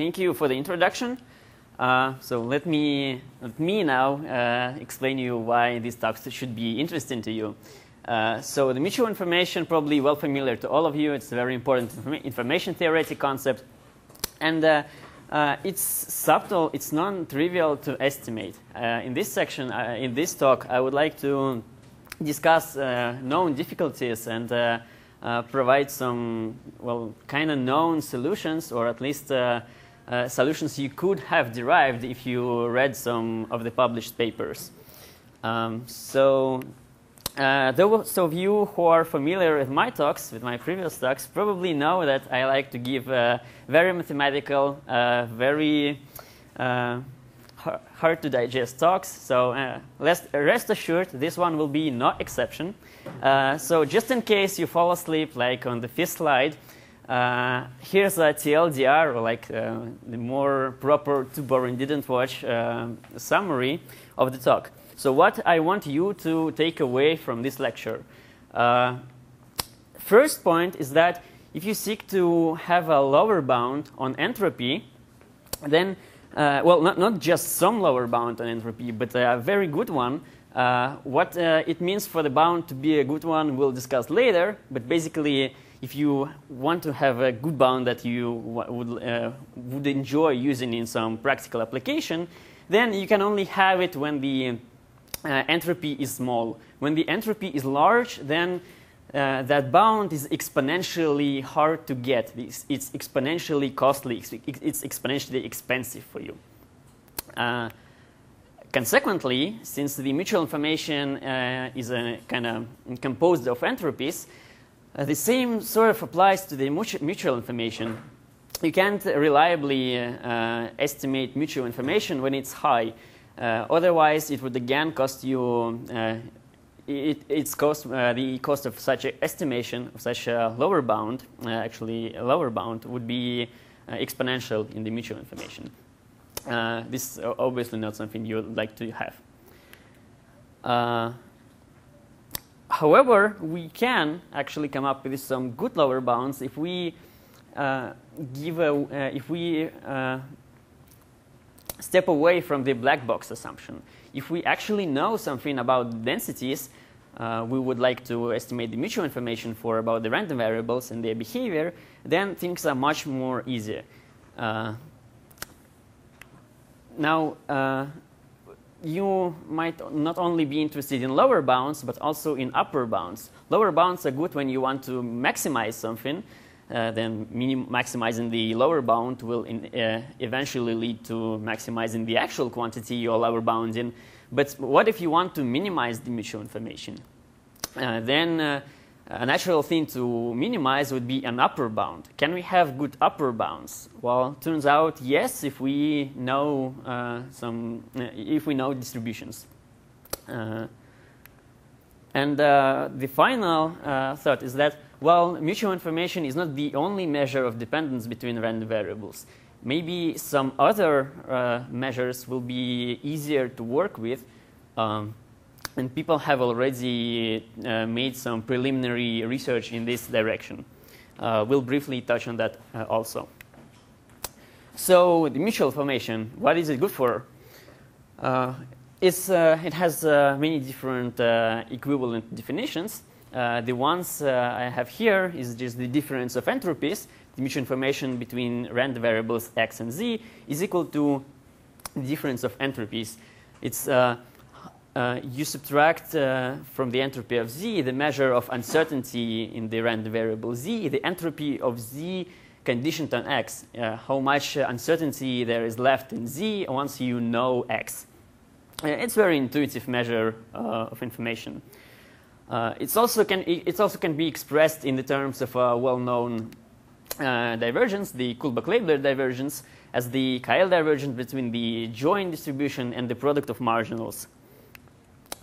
thank you for the introduction. Uh, so let me let me now uh, explain you why these talks should be interesting to you. Uh, so the mutual information probably well familiar to all of you. It's a very important informa information theoretic concept, and uh, uh, it's subtle. It's non-trivial to estimate. Uh, in this section, in this talk, I would like to discuss known difficulties and provide some well kind of known solutions, or at least uh, solutions you could have derived if you read some of the published papers. Um, so uh, those of you who are familiar with my talks, with my previous talks, probably know that I like to give very mathematical, uh, very uh, hard to digest talks. So uh, rest, rest, assured, this one will be no exception. so just in case you fall asleep, like on the fifth slide, uh, here's a TLDR, or like uh, the more proper too boring didn't watch uh, summary of the talk. So what I want you to take away from this lecture. Uh, first point is that if you seek to have a lower bound on entropy, then, uh, well, not, not just some lower bound on entropy, but a very good one, uh, what it means for the bound to be a good one, we'll discuss later, but basically if you want to have a good bound that you would, uh, would enjoy using in some practical application, then you can only have it when the uh, entropy is small. When the entropy is large, then uh, that bound is exponentially hard to get. It's, it's exponentially costly. It's, it's, exponentially expensive for you. Uh, consequently, since the mutual information uh, is kind of composed of entropies, uh, the same sort of applies to the mutual information. You can't reliably uh, estimate mutual information when it's high. Uh, otherwise, it would again cost you uh, it, it's cost, uh, the cost of such an estimation of such a lower bound, uh, actually a lower bound, would be exponential in the mutual information. this is obviously not something you would like to have. However, we can actually come up with some good lower bounds if we uh, give a, uh, if we uh, step away from the black box assumption. If we actually know something about densities, uh, we would like to estimate the mutual information for about the random variables and their behavior, then things are much more easier. Uh, now, uh, you might not only be interested in lower bounds, but also in upper bounds. Lower bounds are good when you want to maximize something. Uh, then maximizing the lower bound will in, uh, eventually lead to maximizing the actual quantity you're lower bounding. But what if you want to minimize the mutual information? Uh, then uh, a natural thing to minimize would be an upper bound. Can we have good upper bounds? Well, turns out yes, if we know uh, some, uh, if we know distributions. Uh, and uh, the final uh, thought is that well, mutual information is not the only measure of dependence between random variables. Maybe some other measures will be easier to work with. Um, and people have already uh, made some preliminary research in this direction. Uh, we'll briefly touch on that uh, also. So the mutual formation, what is it good for? Uh, uh, it has uh, many different equivalent definitions. the ones I have here is just the difference of entropies. The mutual information between random variables x and z is equal to the difference of entropies. It's uh, you subtract uh, from the entropy of z the measure of uncertainty in the random variable z, the entropy of z conditioned on x, uh, how much uncertainty there is left in z once you know x. Uh, it's a very intuitive measure uh, of information. Uh, it's also can, it also can be expressed in the terms of a well-known divergence, the Kullback-Leibler divergence, as the KL divergence between the joint distribution and the product of marginals.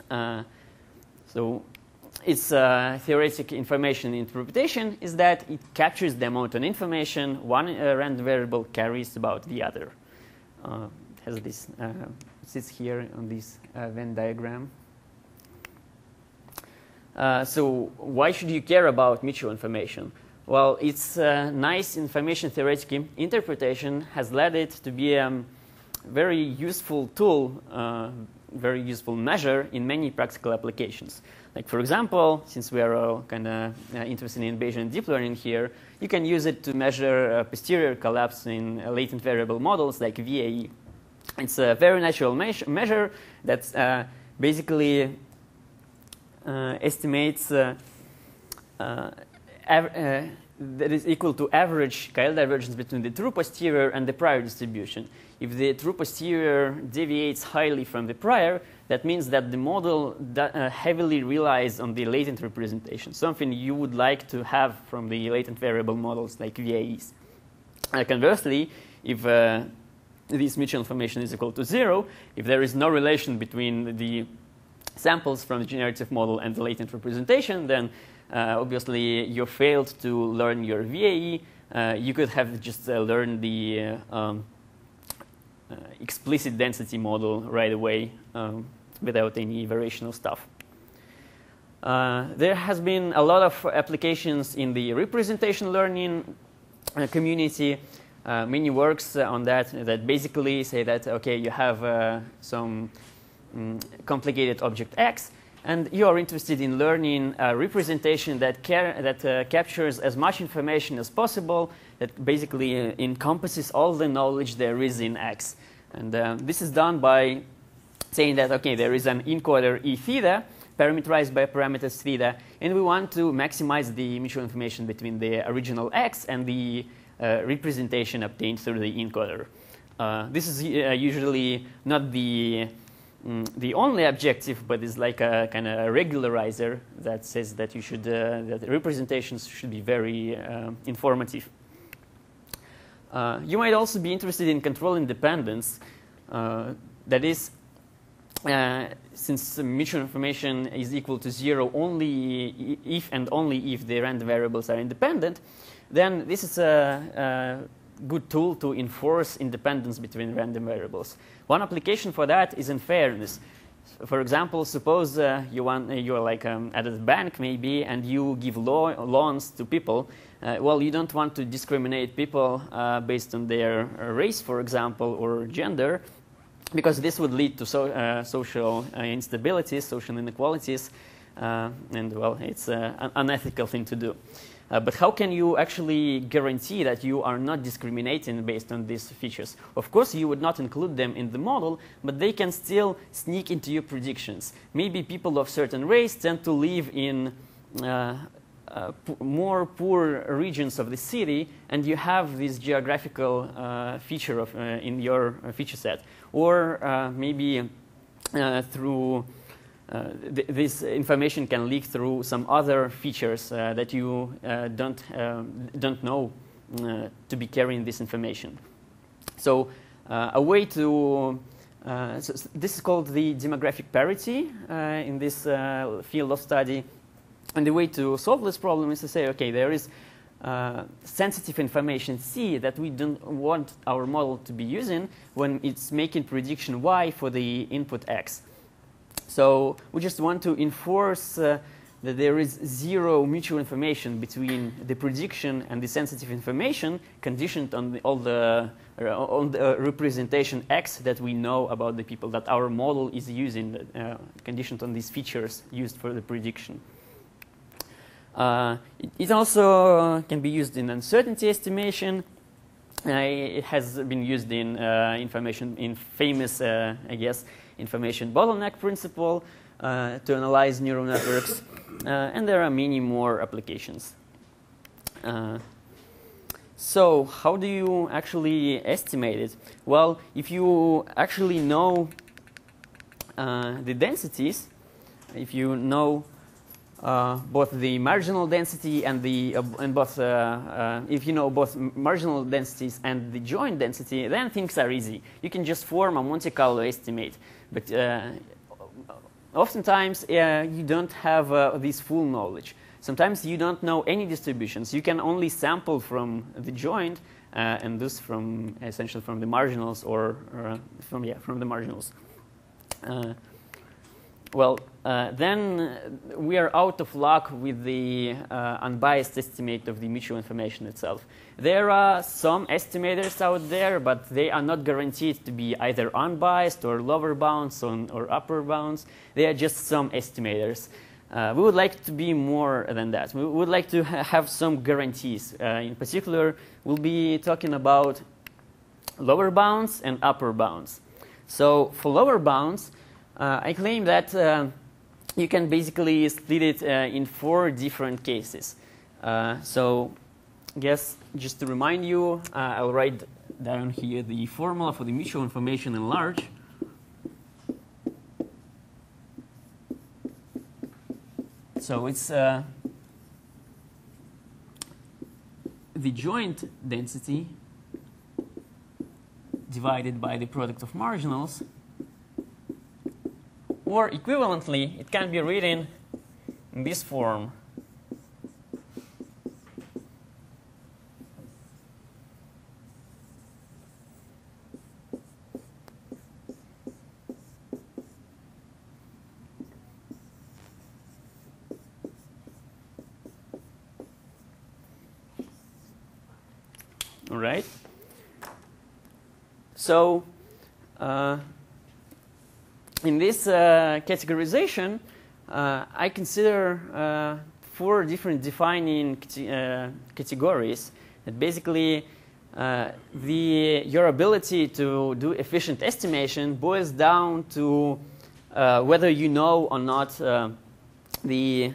Uh, so its uh, theoretic information interpretation is that it captures the amount of information one uh, random variable carries about the other. Uh, has this uh, sits here on this uh, Venn diagram. so why should you care about mutual information? Well, its nice information theoretic interpretation has led it to be a um, very useful tool, very useful measure in many practical applications. Like for example, since we are all kind of uh, interested in Bayesian deep learning here, you can use it to measure posterior collapse in latent variable models like VAE. It's a very natural me measure that uh, basically uh, estimates uh, uh, that is equal to average KL divergence between the true posterior and the prior distribution. If the true posterior deviates highly from the prior, that means that the model uh, heavily relies on the latent representation, something you would like to have from the latent variable models like VAEs. Uh, conversely, if uh, this mutual information is equal to zero, if there is no relation between the samples from the generative model and the latent representation, then obviously you failed to learn your VAE. Uh, you could have just uh, learned the um, explicit density model right away um, without any variational stuff. Uh, there has been a lot of applications in the representation learning uh, community. Uh, many works on that that basically say that okay, you have some um, complicated object X, and you are interested in learning a representation that, that uh, captures as much information as possible, that basically uh, encompasses all the knowledge there is in X. And uh, this is done by saying that, okay, there is an encoder E theta, parameterized by parameters theta, and we want to maximize the mutual information between the original X and the uh, representation obtained through the encoder. Uh, this is uh, usually not the mm, the only objective, but is like a kind of a regularizer that says that you should uh, that representations should be very uh, informative. Uh, you might also be interested in control independence. Uh, that is, uh, since mutual information is equal to zero only if and only if the random variables are independent, then this is a, a good tool to enforce independence between random variables. One application for that is in fairness. For example, suppose uh, you want, uh, you're like um, at a bank maybe and you give law, loans to people. Uh, well, you don't want to discriminate people uh, based on their race, for example, or gender, because this would lead to so, uh, social uh, instabilities, social inequalities, and well, it's an unethical thing to do. Uh, but how can you actually guarantee that you are not discriminating based on these features? Of course, you would not include them in the model, but they can still sneak into your predictions. Maybe people of certain race tend to live in uh, uh, more poor regions of the city, and you have this geographical uh, feature of, uh, in your uh, feature set. Or maybe through uh, th this information can leak through some other features uh, that you uh, don't, um, don't know to be carrying this information. So a way to so this is called the demographic parity in this field of study. And the way to solve this problem is to say, okay, there is uh, sensitive information C that we don't want our model to be using when it's making prediction Y for the input X. So we just want to enforce uh, that there is zero mutual information between the prediction and the sensitive information conditioned on the, all the, uh, on the uh, representation X that we know about the people that our model is using, uh, conditioned on these features used for the prediction. Uh, it also can be used in uncertainty estimation. Uh, it has been used in information in famous, I guess, information bottleneck principle uh, to analyze neural networks, uh, and there are many more applications. Uh, so how do you actually estimate it? Well, if you actually know uh, the densities, if you know uh, both the marginal density and the uh, and both uh, uh if you know both marginal densities and the joint density, then things are easy. You can just form a Monte Carlo estimate. But uh, oftentimes uh, you don't have uh, this full knowledge. Sometimes you don't know any distributions. You can only sample from the joint and this from essentially from the marginals or, or from yeah from the marginals. Well, uh, then we are out of luck with the uh, unbiased estimate of the mutual information itself. There are some estimators out there, but they are not guaranteed to be either unbiased or lower bounds on, or upper bounds. They are just some estimators. Uh, we would like to be more than that. We would like to ha have some guarantees. Uh, in particular, we'll be talking about lower bounds and upper bounds. So for lower bounds, I claim that uh, you can basically split it uh, in four different cases. Uh, so guess just to remind you, I'll write down here the formula for the mutual information in large. So it's uh, the joint density divided by the product of marginals, or equivalently, it can be written in this form. All right. So, uh, in this uh, categorization, uh, I consider uh, four different defining uh, categories that basically uh, the, your ability to do efficient estimation boils down to whether you know or not the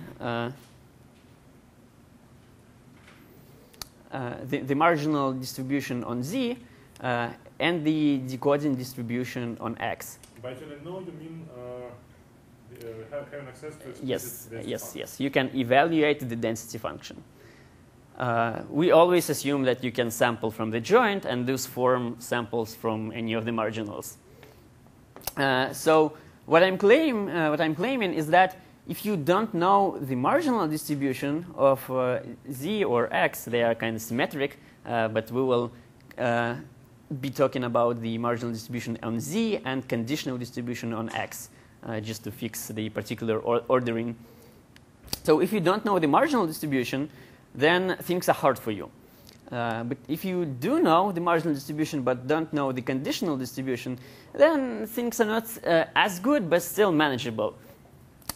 Uh, the, the, marginal distribution on Z uh, and the decoding distribution on X. By I know you mean uh, have, having access to yes, yes, function. yes. You can evaluate the density function. Uh, we always assume that you can sample from the joint and thus form samples from any of the marginals. Uh, so what I'm, claim, uh, what I'm claiming is that if you don't know the marginal distribution of uh, z or x, they are kind of symmetric, uh, but we will uh, be talking about the marginal distribution on z and conditional distribution on x, uh, just to fix the particular or ordering. So if you don't know the marginal distribution, then things are hard for you. Uh, but if you do know the marginal distribution but don't know the conditional distribution, then things are not uh, as good but still manageable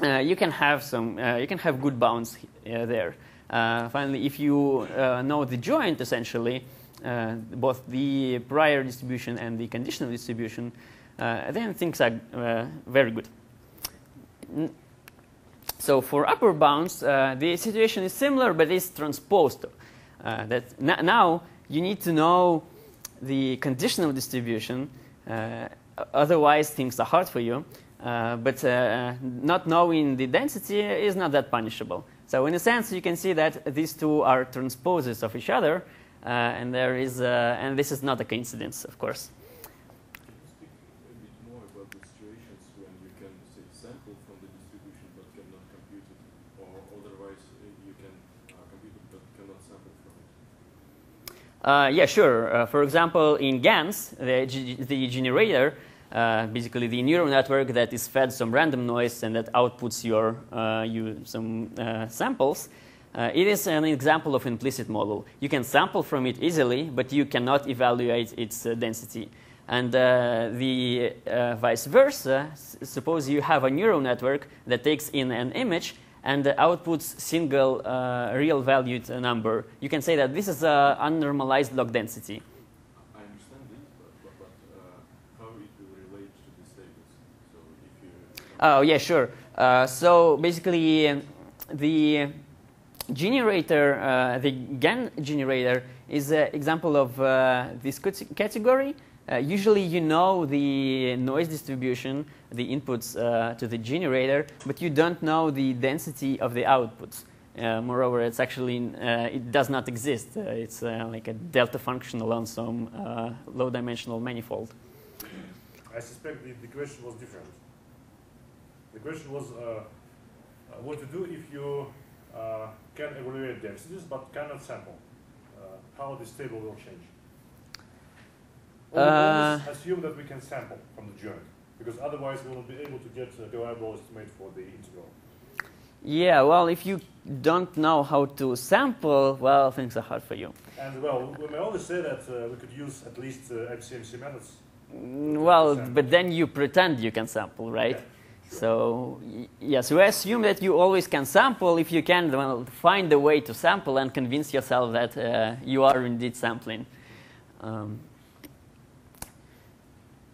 uh, you can have some, uh, you can have good bounds uh, there. Uh, finally, if you know the joint, essentially, both the prior distribution and the conditional distribution, then things are very good. So for upper bounds, the situation is similar, but it's transposed. that now you need to know the conditional distribution. otherwise, things are hard for you. Uh, but uh, not knowing the density is not that punishable. So in a sense, you can see that these two are transposes of each other, uh, and there is, uh, and this is not a coincidence, of course. Speak a bit more about the situations when you can say sample from the distribution but cannot compute it, or otherwise you can compute it but cannot sample from it. yeah, sure. for example, in GANs, the, the generator uh, basically the neural network that is fed some random noise and that outputs your uh, you some uh, samples. Uh, it is an example of implicit model. You can sample from it easily, but you cannot evaluate its uh, density. And the vice versa, suppose you have a neural network that takes in an image and outputs single real valued number. You can say that this is an unnormalized log density. I understand this, but how do you relate to? Oh, yeah, sure. Uh, so basically, um, the generator, uh, the GAN generator, is an example of uh, this category. Uh, usually, you know the noise distribution, the inputs uh, to the generator, but you don't know the density of the outputs. Uh, moreover, it's actually it does not exist. it's like a delta function along some low-dimensional manifold. I suspect the, the question was different. The question was uh, uh, what to do if you uh, can evaluate densities but cannot sample. how this table will change. Always assume that we can sample from the joint. because otherwise we won't be able to get a reliable estimate for the integral. Yeah, well, if you don't know how to sample, well, things are hard for you. And well, we may always say that uh, we could use at least uh, MCMC methods. Well, but then you pretend you can sample, right? Yeah, So, yes, we assume that you always can sample. If you can, well, find a way to sample and convince yourself that uh, you are indeed sampling. Um,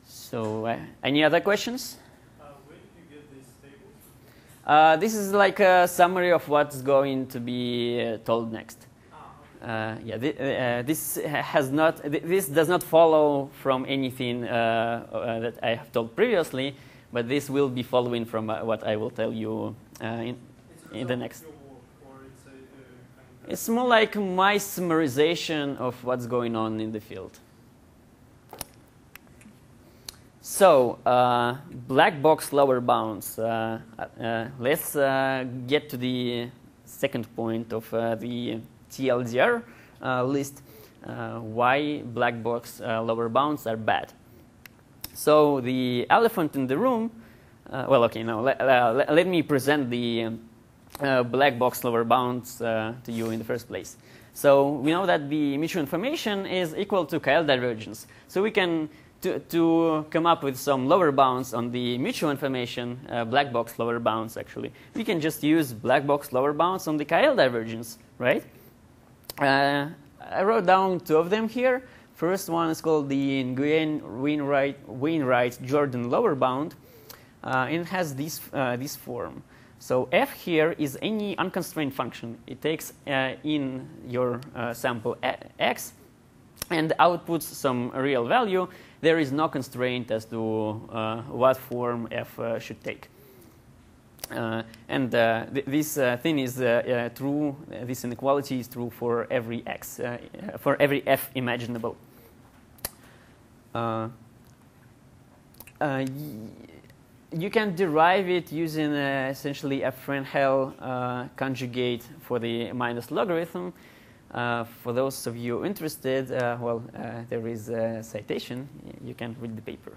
so, uh, any other questions? Uh, where did you get these tables? Uh, this is like a summary of what's going to be uh, told next. Ah, Uh, yeah, thi- uh, this has not. th- This does not follow from anything uh, uh, that I have told previously, but this will be following from uh, what I will tell you uh, in, in the next. it's more like my summarization of what's going on in the field. So, uh, black box lower bounds. Uh, uh, let's uh, get to the second point of the TLDR list why black box lower bounds are bad. So, the elephant in the room. Uh, well, okay, now let, uh, let, me present the uh, black box lower bounds uh, to you in the first place. So we know that the mutual information is equal to KL divergence. So we can, to, to come up with some lower bounds on the mutual information, uh, black box lower bounds actually, we can just use black box lower bounds on the KL divergence, right? Uh, I wrote down two of them here. First one is called the Nguyen Wainwright, Wainwright Jordan lower bound. Uh, and it has this, uh, this form. So f here is any unconstrained function. It takes uh, in your uh, sample x and outputs some real value. There is no constraint as to uh, what form f uh, should take. Uh, and uh, th- this uh, thing is true. This inequality is true for every x, for every f imaginable. You can derive it using essentially a Fenchel conjugate for the minus logarithm. Uh, for those of you interested, uh, well, uh, there is a citation. You can read the paper.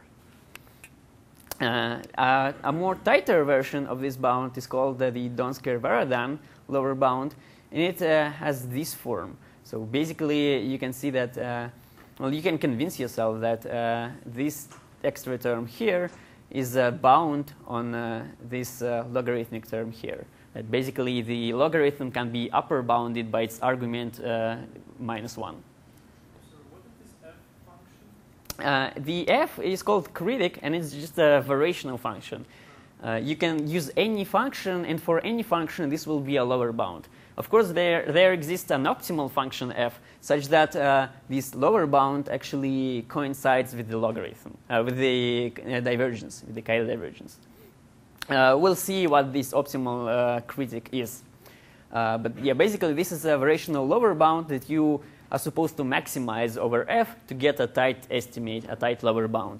Uh, a, a more tighter version of this bound is called uh, the Donsker-Varadhan lower bound, and it uh, has this form. So basically, you can see that, uh, well, you can convince yourself that uh, this extra term here is uh, bound on uh, this uh, logarithmic term here. That basically, the logarithm can be upper bounded by its argument uh, minus 1. So what is this f function? Uh, the f is called critic and it's just a variational function. Uh, you can use any function, and for any function, this will be a lower bound. Of course, there, there exists an optimal function f such that uh, this lower bound actually coincides with the logarithm, uh, with the uh, divergence, with the KL divergence. We'll see what this optimal critic is. But yeah, basically, this is a variational lower bound that you are supposed to maximize over f to get a tight estimate, a tight lower bound.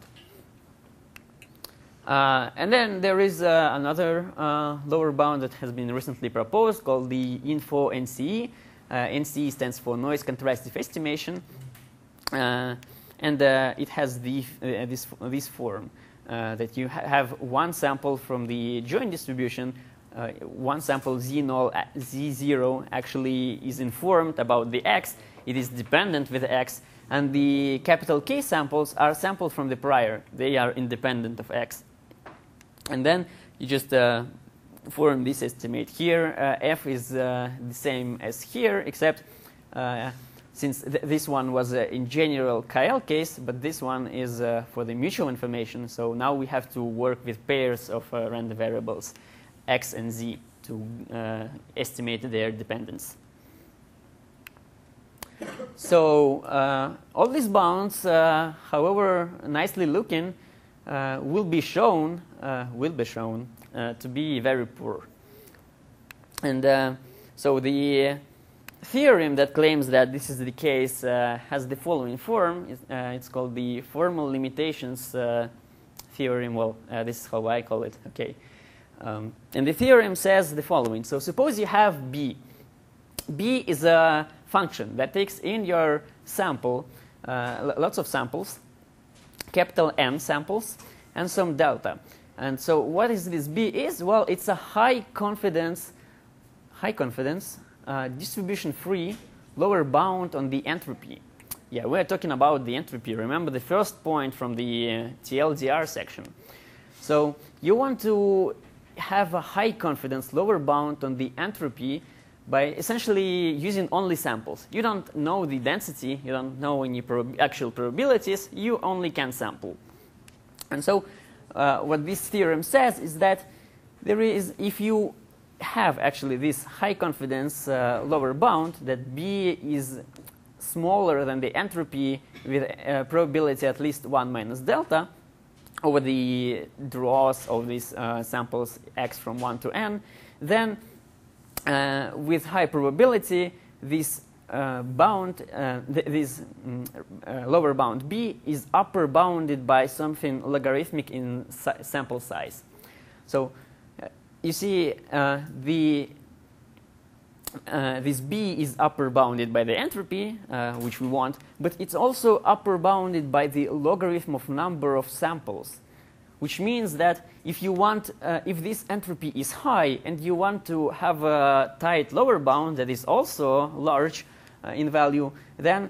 Uh, and then there is uh, another uh, lower bound that has been recently proposed called the info NCE. Uh, NCE stands for noise contrastive estimation, uh, and uh, it has the, this this form that you ha- have one sample from the joint distribution. One sample z0, a- z0 actually is informed about the x. It is dependent with x, and the capital K samples are sampled from the prior. They are independent of x. And then you just uh, form this estimate here. Uh, f is uh, the same as here, except uh, since th- this one was uh, in general KL case, but this one is for the mutual information. So now we have to work with pairs of random variables, x and z, to estimate their dependence. So uh, all these bounds, uh, however nicely looking, uh, will be shown uh, will be shown uh, to be very poor. And uh, so the theorem that claims that this is the case has the following form. It's, it's called the formal limitations theorem. Well, this is how I call it. Okay. Um, and the theorem says the following. So suppose you have b. b is a function that takes in your sample uh, lots of samples, capital N samples, and some delta. And so what is this B is? Well, it's a high confidence, high confidence uh, distribution free lower bound on the entropy. Yeah, we're talking about the entropy. Remember the first point from the uh, TLDR section. So you want to have a high confidence lower bound on the entropy by essentially using only samples. You don't know the density, you don't know any prob actual probabilities, you only can sample. And so uh, what this theorem says is that there is, if you have actually this high confidence uh, lower bound, that B is smaller than the entropy with uh, probability at least 1 minus delta over the draws of these uh, samples x from 1 to n, then uh, with high probability, this uh, bound, uh, th this mm, uh, lower bound b is upper bounded by something logarithmic in si sample size. So uh, you see uh, the this b is upper bounded by the entropy, which we want, but it's also upper bounded by the logarithm of number of samples which means that if you want, uh, if this entropy is high and you want to have a tight lower bound that is also large uh, in value, then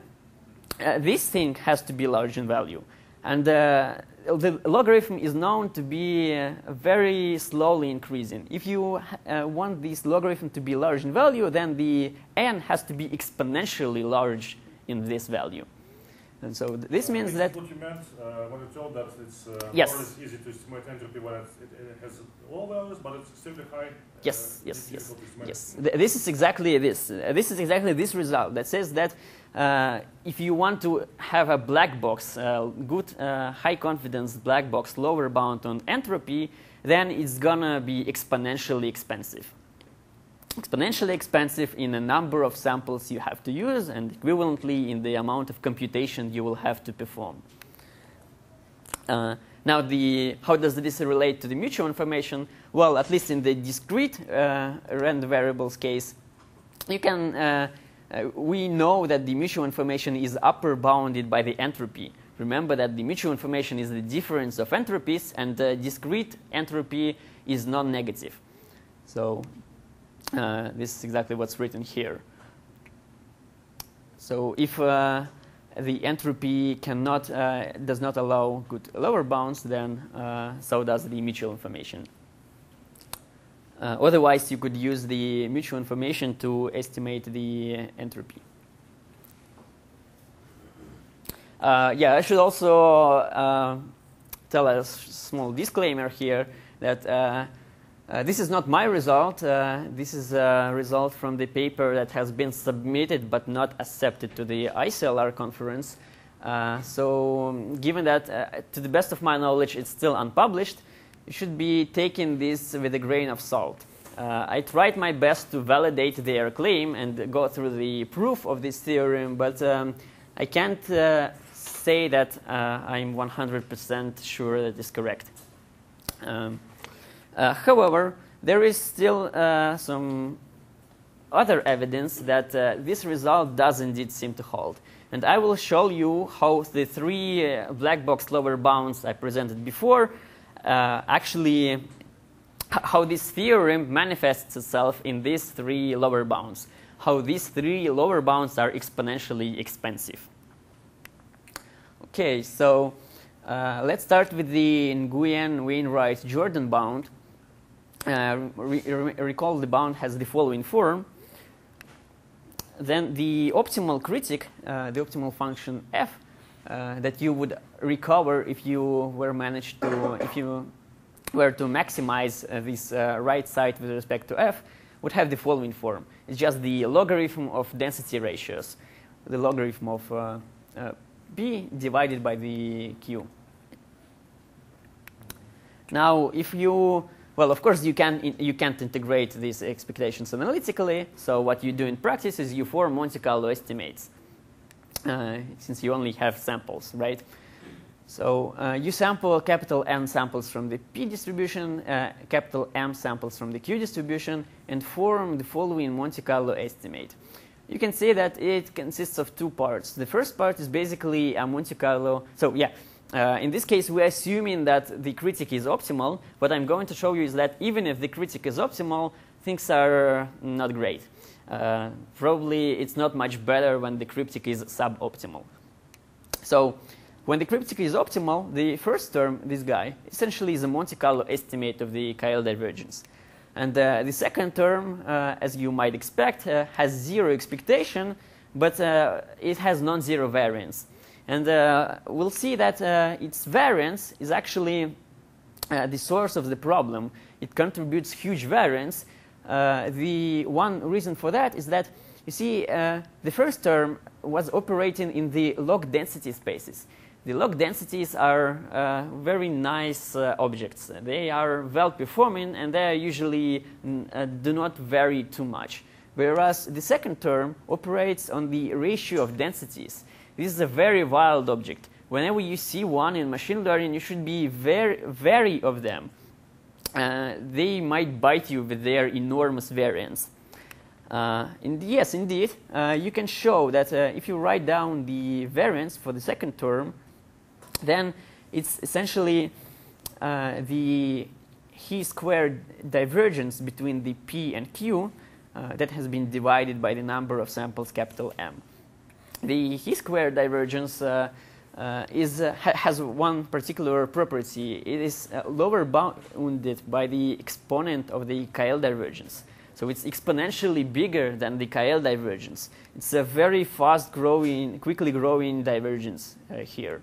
uh, this thing has to be large in value. And uh, the logarithm is known to be uh, very slowly increasing. If you uh, want this logarithm to be large in value, then the n has to be exponentially large in this value. And so th this means that. What you meant uh, when you told that it's uh, yes. more or less easy to estimate entropy when it, it, has low values, but it's extremely high. Yes, uh, yes, yes, yes. Th this is exactly this. Uh, this is exactly this result that says that uh, if you want to have a black box, uh, good high confidence black box, lower bound on entropy, then it's gonna be exponentially expensive exponentially expensive in the number of samples you have to use and equivalently in the amount of computation you will have to perform. Uh, now, the, how does this relate to the mutual information? Well, at least in the discrete uh, random variables case, you can, uh, uh we know that the mutual information is upper bounded by the entropy. Remember that the mutual information is the difference of entropies and the discrete entropy is non-negative. So uh, this is exactly what's written here. So if uh, the entropy cannot, uh, does not allow good lower bounds, then uh, so does the mutual information. Uh, otherwise, you could use the mutual information to estimate the entropy. Uh, yeah, I should also tell a small disclaimer here that uh, this is not my result. Uh, this is a result from the paper that has been submitted but not accepted to the ICLR conference. Uh, so, um, given that, uh, to the best of my knowledge, it's still unpublished, you should be taking this with a grain of salt. Uh, I tried my best to validate their claim and go through the proof of this theorem, but um, I can't uh, say that I'm 100% sure that it's correct. Um, however, there is still uh, some other evidence that uh, this result does indeed seem to hold. And I will show you how the three black box lower bounds I presented before actually how this theorem manifests itself in these three lower bounds, how these three lower bounds are exponentially expensive. Okay, so uh, let's start with the Nguyen Wainwright Jordan bound. Uh, re re recall the bound has the following form. Then the optimal critic, uh, the optimal function f, uh, that you would recover if you were managed to, if you were to maximize uh, this uh, right side with respect to f, would have the following form. It's just the logarithm of density ratios, the logarithm of b divided by the q. Now, if you well, of course, you, can, you can't integrate these expectations analytically. So what you do in practice is you form Monte Carlo estimates, uh, since you only have samples, right? So uh, you sample capital N samples from the P distribution, uh, capital M samples from the Q distribution, and form the following Monte Carlo estimate. You can see that it consists of two parts. The first part is basically a Monte Carlo. So yeah, Uh, in this case, we're assuming that the critic is optimal. What I'm going to show you is that even if the critic is optimal, things are not great. Uh, probably it's not much better when the critic is suboptimal. So when the critic is optimal, the first term, this guy, essentially is a Monte Carlo estimate of the KL divergence. And uh, the second term, uh, as you might expect, uh, has zero expectation, but uh, it has non-zero variance. And uh, we'll see that uh, its variance is actually the source of the problem. It contributes huge variance. the one reason for that is that, you see, the first term was operating in the log density spaces. The log densities are uh, very nice uh, objects. They are well performing and they usually uh, do not vary too much. Whereas the second term operates on the ratio of densities. This is a very wild object. Whenever you see one in machine learning, you should be very wary of them. Uh, they might bite you with their enormous variance. Uh, in, yes, indeed, uh, you can show that if you write down the variance for the second term, then it's essentially uh, the chi squared divergence between the p and q uh, that has been divided by the number of samples capital M. The chi-square divergence uh, uh is, uh, ha has one particular property. It is uh, lower bounded by the exponent of the KL divergence. So it's exponentially bigger than the KL divergence. It's a very fast growing, quickly growing divergence here.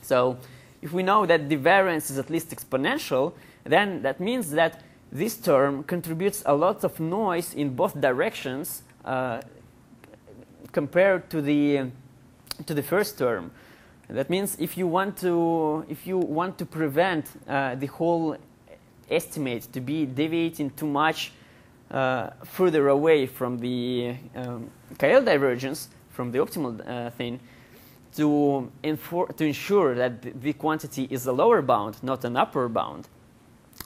So if we know that the variance is at least exponential, then that means that this term contributes a lot of noise in both directions uh, compared to the, to the first term. That means if you want to, if you want to prevent uh, the whole estimate to be deviating too much uh, further away from the um, KL divergence, from the optimal uh, thing, to, to ensure that the quantity is a lower bound, not an upper bound.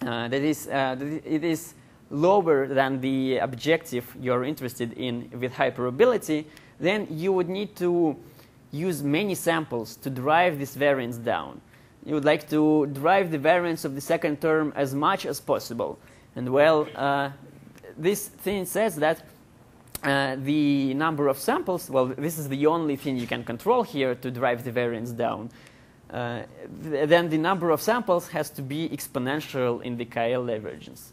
Uh, that is, uh, it is lower than the objective you're interested in with high probability, then you would need to use many samples to drive this variance down. You would like to drive the variance of the second term as much as possible. And well, uh, this thing says that uh, the number of samples, well, this is the only thing you can control here to drive the variance down. Uh, th then the number of samples has to be exponential in the KL divergence.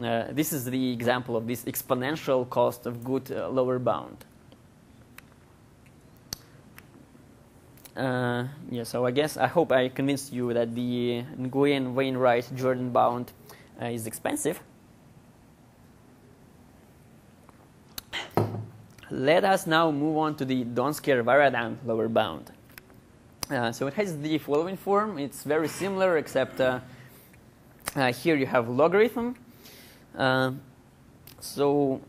Uh, this is the example of this exponential cost of good uh, lower bound. Uh, yeah, so I guess I hope I convinced you that the Nguyen Wainwright Jordan bound is expensive. Let us now move on to the Donsker-Varadhan lower bound. Uh, so it has the following form. It's very similar, except uh, uh, here you have logarithm. Uh, so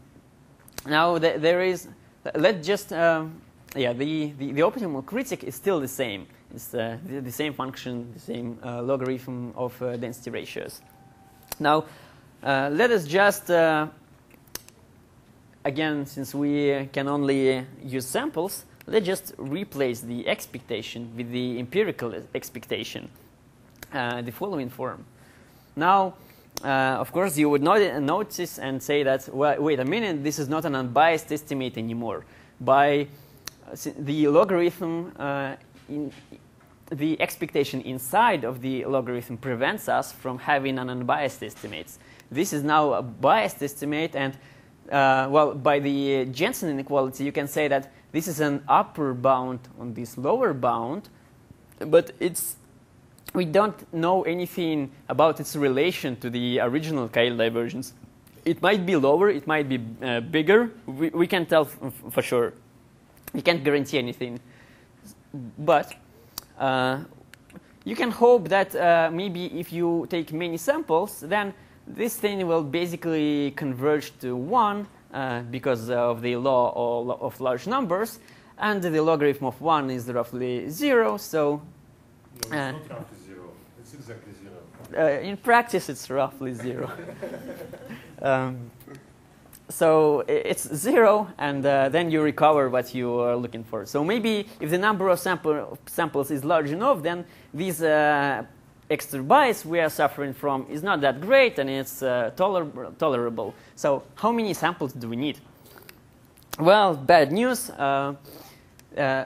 now th there is, let's just, um, yeah, the, the, the, optimal critic is still the same. It's uh, the, the, same function, the same uh, logarithm of density ratios. Now, let us just again, since we can only use samples, let's just replace the expectation with the empirical expectation, uh, the following form. Now, uh, of course, you would not notice and say that, well, wait a minute, this is not an unbiased estimate anymore. By uh, the logarithm, uh, in, the expectation inside of the logarithm prevents us from having an unbiased estimate. This is now a biased estimate, and uh, well, by the Jensen inequality, you can say that this is an upper bound on this lower bound, but it's we don't know anything about its relation to the original KL divergence. It might be lower, it might be uh, bigger. We, we can't tell for sure. We can't guarantee anything. But uh, you can hope that uh, maybe if you take many samples, then this thing will basically converge to 1 uh, because of the law of large numbers, and the logarithm of 1 is roughly 0, so... No, uh, it's not 0. It's exactly 0. Uh, in practice, it's roughly 0. um, so it's zero, and uh, then you recover what you are looking for. So maybe if the number of sample, samples is large enough, then these uh, extra bias we are suffering from is not that great, and it's uh, toler- tolerable. So how many samples do we need? Well, bad news. Uh, uh,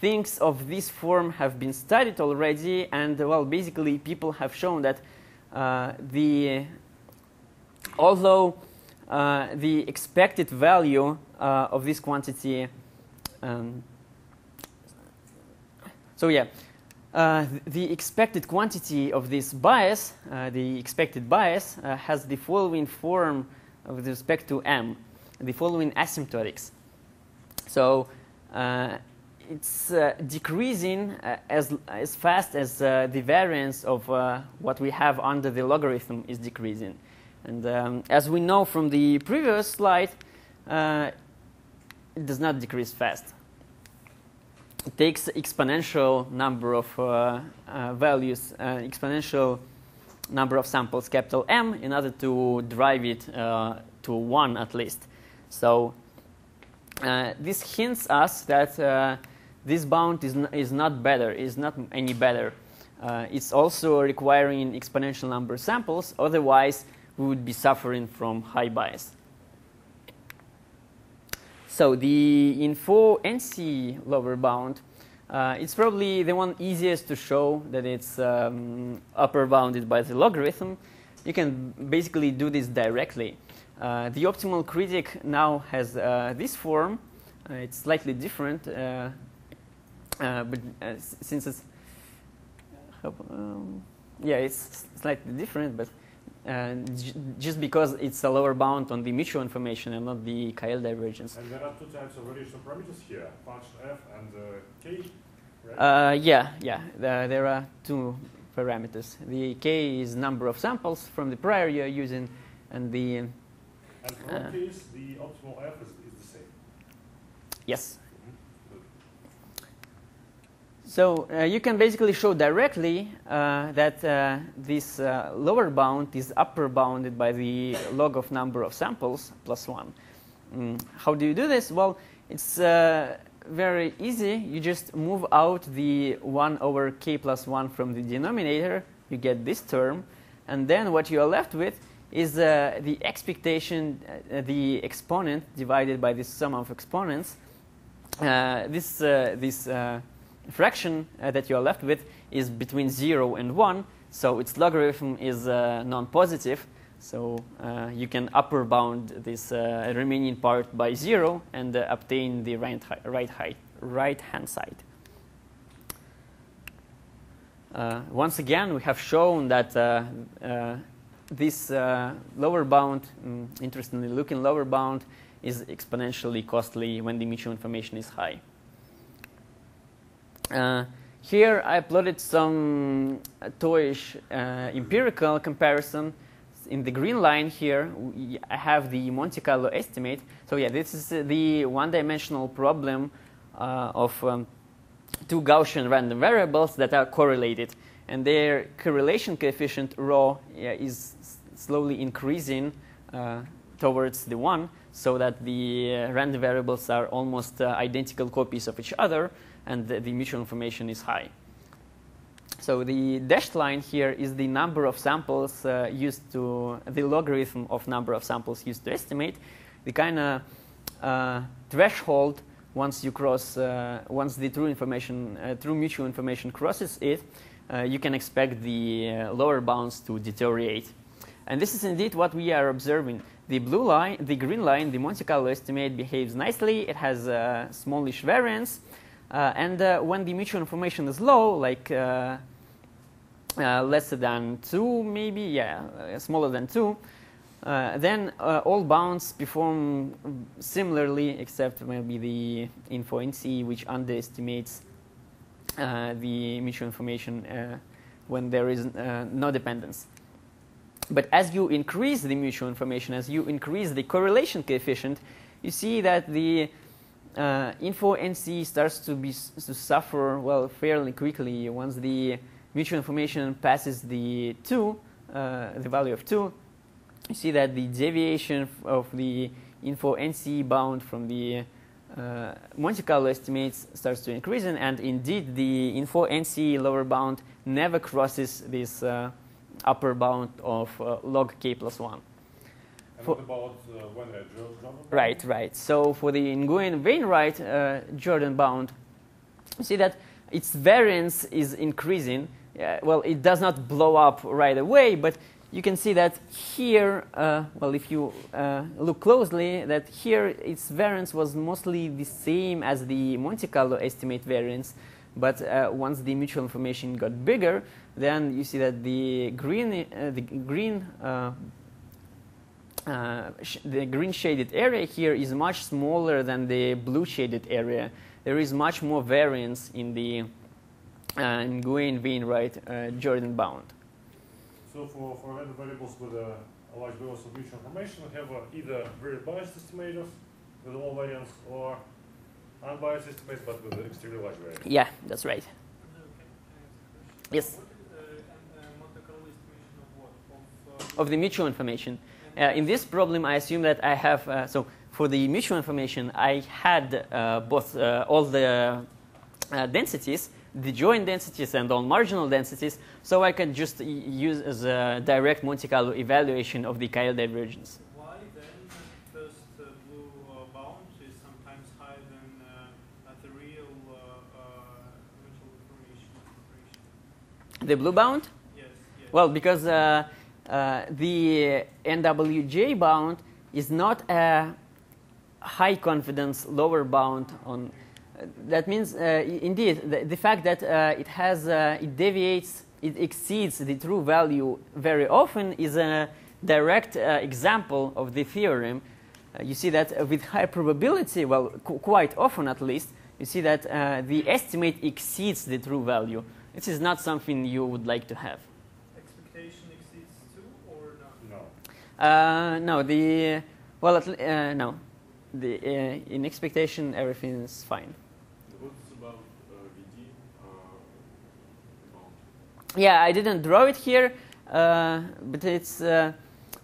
things of this form have been studied already, and well, basically, people have shown that uh, the although uh, the expected value uh, of this quantity, um, so yeah, uh, the expected quantity of this bias, uh, the expected bias, uh, has the following form with respect to m, the following asymptotics. So it's decreasing as, as fast as the variance of what we have under the logarithm is decreasing. And um, as we know from the previous slide, uh, it does not decrease fast. It takes exponential number of uh, uh, values, uh, exponential number of samples, capital M, in order to drive it uh, to one at least. So uh, this hints us that this bound is, is not better, is not any better. It's also requiring exponential number of samples, otherwise we would be suffering from high bias. So the info NC lower bound, uh, it's probably the one easiest to show that it's um, upper bounded by the logarithm. You can basically do this directly. Uh, the optimal critic now has uh, this form. Uh, it's slightly different, uh, uh, but since it's um, yeah, it's slightly different, but just because it's a lower bound on the mutual information and not the KL divergence. And there are two types of relational parameters here, f and uh, k, right? Uh, yeah, yeah. The, there are two parameters. The k is number of samples from the prior you're using, and the and for uh, case, the optimal f is, is the same. yes. So uh, you can basically show directly uh, that uh, this uh, lower bound is upper bounded by the log of number of samples plus one. Mm, how do you do this? Well, it's uh, very easy. You just move out the 1 over k plus 1 from the denominator. You get this term. And then what you are left with is uh, the expectation, the exponent divided by the sum of exponents. This this fraction uh, that you are left with is between 0 and 1, so its logarithm is uh, non-positive. So uh, you can upper bound this uh, remaining part by 0 and uh, obtain the right, right, height, right hand side. Once again, we have shown that this lower bound, mm, interestingly looking lower bound, is exponentially costly when the mutual information is high. Uh, here I plotted some uh, toyish uh, empirical comparison. In the green line here, I have the Monte Carlo estimate. So yeah, this is the one-dimensional problem uh, of um, two Gaussian random variables that are correlated, and their correlation coefficient rho yeah, is slowly increasing uh, towards the one, so that the uh, random variables are almost uh, identical copies of each other, and the, the mutual information is high. So the dashed line here is the number of samples uh, used to the logarithm of number of samples used to estimate. The kind of uh, threshold once you cross uh, once the true information uh, true mutual information crosses it uh, you can expect the uh, lower bounds to deteriorate. And this is indeed what we are observing. The blue line the green line the Monte Carlo estimate behaves nicely. It has a smallish variance and uh, when the mutual information is low, like uh, uh, less than 2, maybe, yeah, uh, smaller than 2, uh, then uh, all bounds perform similarly, except maybe the info NC, which underestimates uh, the mutual information uh, when there is uh, no dependence. But as you increase the mutual information, as you increase the correlation coefficient, you see that the uh, info NC starts to be to suffer well fairly quickly once the mutual information passes the two, uh, the value of two. you see that the deviation of the info NC bound from the uh, Monte Carlo estimates starts to increase, and indeed the info NC lower bound never crosses this uh, upper bound of uh, log k plus 1. For- what about uh, when I draw Right, right. So for the Nguyen Wainwright uh, Jordan bound, you see that its variance is increasing. Uh, well, it does not blow up right away, but you can see that here, uh, well, if you uh, look closely, that here its variance was mostly the same as the Monte Carlo estimate variance. But uh, once the mutual information got bigger, then you see that the green, uh, the green uh, the green shaded area here is much smaller than the blue shaded area. There is much more variance in the uh, Nguyen Wainwright uh, Jordan bound. So for, for random variables with a, a large variance of mutual information, we have uh, either very biased estimators with a low variance or unbiased estimates but with an extremely large variance. Yeah, that's right. Yes. What is uh, an- uh, Monte Carlo estimation of what? Of, uh, Of the mutual information. Uh, in this problem, I assume that I have, uh, so for the mutual information, I had uh, both uh, all the uh, densities, the joint densities and all marginal densities, so I can just use as a direct Monte Carlo evaluation of the KL divergence. Why then first uh, blue uh, bound is sometimes higher than uh, the real uh, mutual information? The blue bound? Yes, yes. Well, because the NWJ bound is not a high confidence lower bound on. Uh, that means, uh, indeed, the, the fact that uh, it has, uh, it deviates, it exceeds the true value very often is a direct uh, example of the theorem. Uh, you see that uh, with high probability, well, qu- quite often at least, you see that uh, the estimate exceeds the true value. This is not something you would like to have. Expectation exceeds two or not? No. Uh, no, the well, at, uh, no, the uh, in expectation everything is fine. What's about uh, VD uh. Yeah, I didn't draw it here, uh, but it's uh,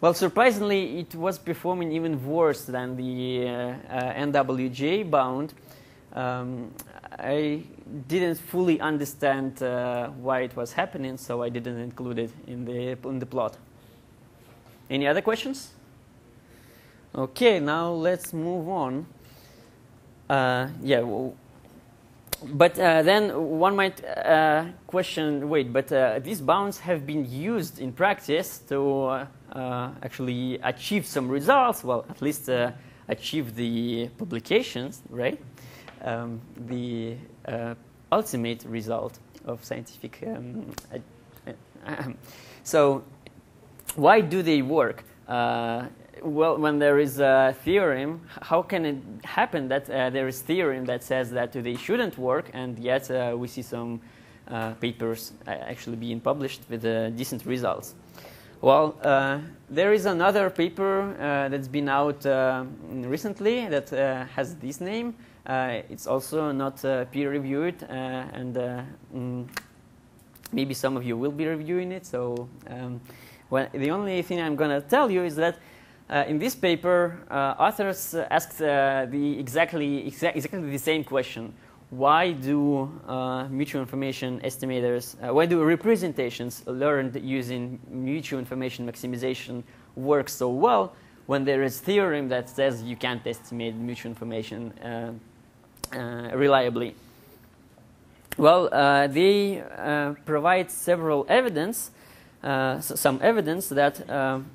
well, surprisingly, it was performing even worse than the NWJ bound. Um, I didn't fully understand uh, why it was happening, so I didn't include it in the in the plot. Any other questions? Okay, now let's move on. Uh, yeah, well, but uh, then one might uh, question wait, but uh, these bounds have been used in practice to uh, uh, actually achieve some results, well, at least achieve the publications, right? Um, the ultimate result of scientific. Um, so, why do they work? Uh, well, when there is a theorem, how can it happen that uh, there is theorem that says that they shouldn't work, and yet uh, we see some uh, papers uh, actually being published with uh, decent results? Well, there is another paper that's been out recently that has this name. It's also not peer-reviewed, and mm, maybe some of you will be reviewing it. So, um, well, the only thing I'm going to tell you is that uh, in this paper, uh, authors asked uh, the exactly exa- exactly the same question: Why do uh, mutual information estimators, uh, why do representations learned using mutual information maximization work so well when there is theorem that says you can't estimate mutual information reliably? Well, uh, they uh, provide several evidence, some evidence that um,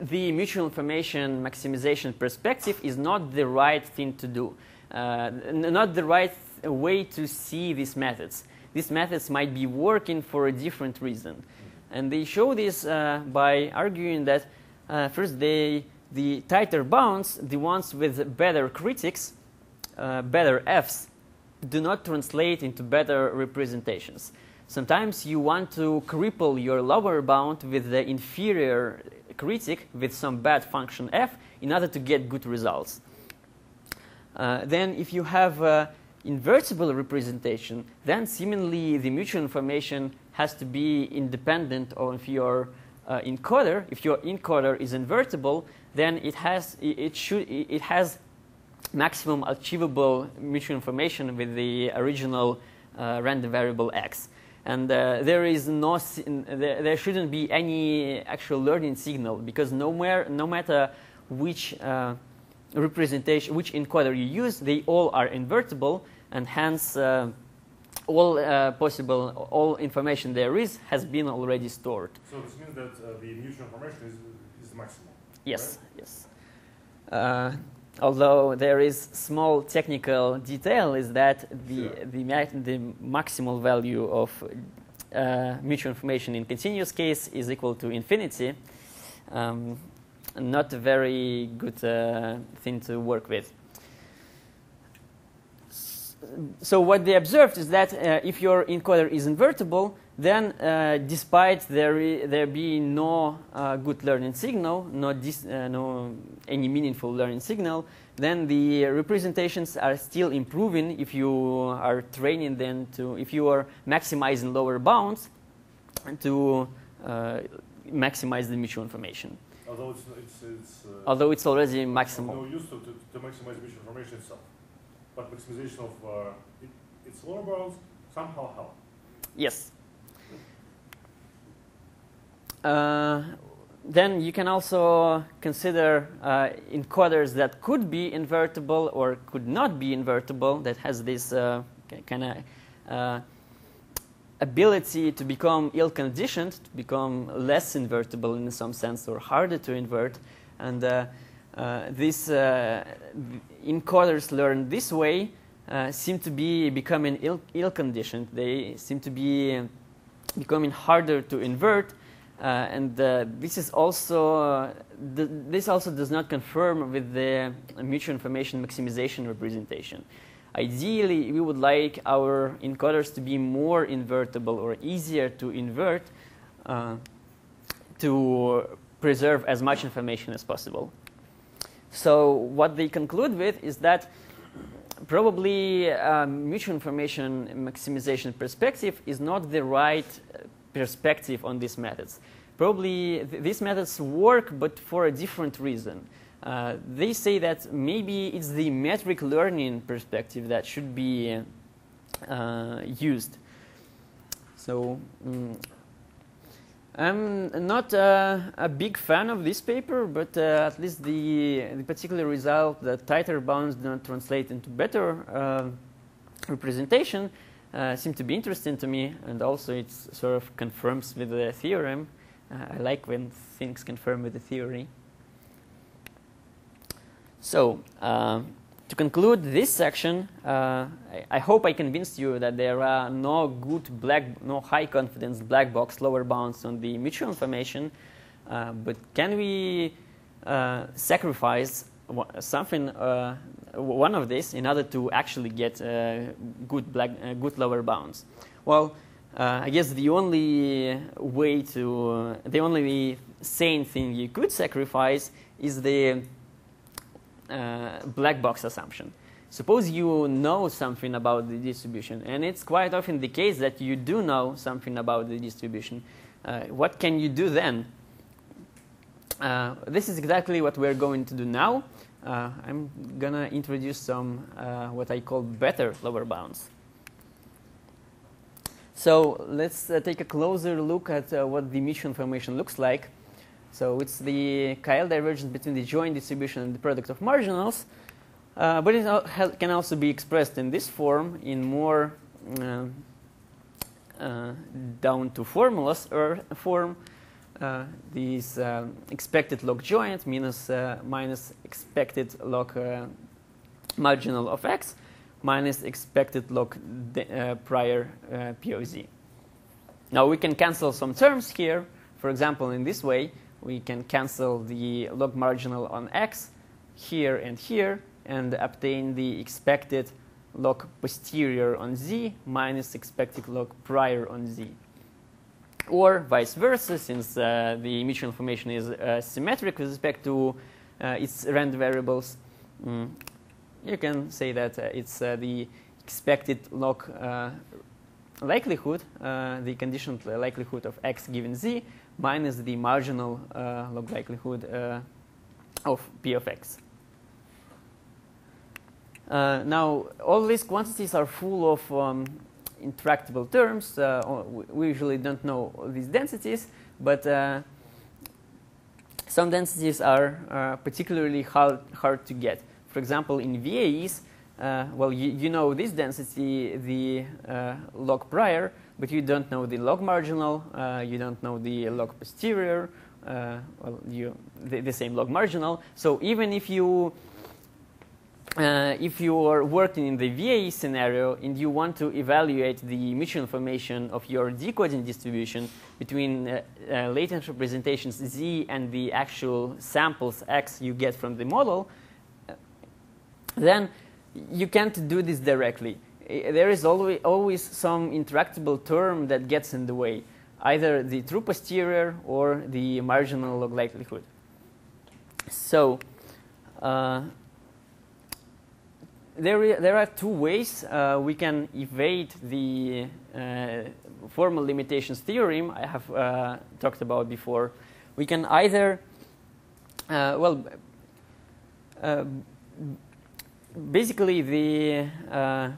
the mutual information maximization perspective is not the right thing to do, uh, not the right way to see these methods. These methods might be working for a different reason. And they show this uh, by arguing that uh, first, they, the tighter bounds, the ones with better critics, uh, better Fs, do not translate into better representations. Sometimes you want to cripple your lower bound with the inferior critic with some bad function f in order to get good results. Uh, then, if you have uh, invertible representation, then seemingly the mutual information has to be independent of your uh, encoder, if your encoder is invertible, then it has it, should it has maximum achievable mutual information with the original uh, random variable x. And uh, there is no there, there shouldn't be any actual learning signal because no, more, no matter which uh, representation, which encoder you use, they all are invertible, and hence uh, all uh, possible, all information there is has been already stored. So this means that uh, the mutual information is, is maximal. Yes, yes. Although there is small technical detail, is that the Sure. the, ma- the maximal value of uh, mutual information in continuous case is equal to infinity. Um, not a very good uh, thing to work with. So what they observed is that uh, if your encoder is invertible, then uh, despite there, there being no uh, good learning signal, no, dis, uh, no any meaningful learning signal, then the representations are still improving if you are training them to, if you are maximizing lower bounds to uh, maximize the mutual information. Although it's, it's, it's uh, Although it's already maximum. no maximal. use to, to, to maximize mutual information itself. But maximization of uh, it, its lower bounds somehow help. Yes. Uh, then you can also consider uh, encoders that could be invertible or could not be invertible that has this uh, kind of uh, ability to become ill-conditioned, to become less invertible in some sense or harder to invert. And uh, uh, these encoders learned this way seem to be becoming ill, ill-conditioned. They seem to be becoming harder to invert. Uh, and uh, this is also uh, th- this also does not confirm with the mutual information maximization representation. Ideally, we would like our encoders to be more invertible or easier to invert uh, to preserve as much information as possible. So what they conclude with is that probably um, mutual information maximization perspective is not the right uh, perspective on these methods. Probably th- these methods work, but for a different reason. Uh, they say that maybe it's the metric learning perspective that should be uh, used. So mm, I'm not uh, a big fan of this paper, but uh, at least the, the particular result that tighter bounds do not translate into better uh, representation uh, seem to be interesting to me, and also it sort of confirms with the theorem. Uh, I like when things confirm with the theory. So, uh, to conclude this section, uh, I, I hope I convinced you that there are no good black, no high confidence black box lower bounds on the mutual information. Uh, but can we uh, sacrifice something, uh, one of this, in order to actually get uh, good black, uh, good lower bounds? Well, uh, I guess the only way to, the only sane thing you could sacrifice is the black box assumption. Suppose you know something about the distribution, and it's quite often the case that you do know something about the distribution. Uh, what can you do then? Uh, this is exactly what we're going to do now. Uh, I'm gonna introduce some uh, what I call better lower bounds. So let's uh, take a closer look at uh, what the mutual information looks like. So it's the KL divergence between the joint distribution and the product of marginals, uh, but it can also be expressed in this form in more uh, down to formulas or form. Uh, these um, expected log joint minus uh, minus expected log marginal of x minus expected log prior POZ. Now we can cancel some terms here. For example, in this way, we can cancel the log marginal on x here and here and obtain the expected log posterior on z minus expected log prior on z. Or vice versa, since uh, the mutual information is uh, symmetric with respect to uh, its random variables, mm, you can say that uh, it's uh, the expected log likelihood, the conditional likelihood of x given z, minus the marginal log likelihood of p of x. Uh, now, all these quantities are full of um, intractable terms. Uh, we usually don't know these densities, but uh, some densities are uh, particularly hard, hard to get. For example, in VAEs, uh, well, you, you, know this density, the uh, log prior, but you don't know the log marginal, uh, you don't know the log posterior, well, you, the, the, same log marginal. So even if you uh, if you are working in the VAE scenario and you want to evaluate the mutual information of your decoding distribution between uh, uh, latent representations Z and the actual samples X you get from the model, then you can't do this directly. There is always, always some intractable term that gets in the way, either the true posterior or the marginal log likelihood. So, uh, there, there are two ways uh, we can evade the uh, formal limitations theorem I have uh, talked about before. We can either, uh, well, uh, basically the uh,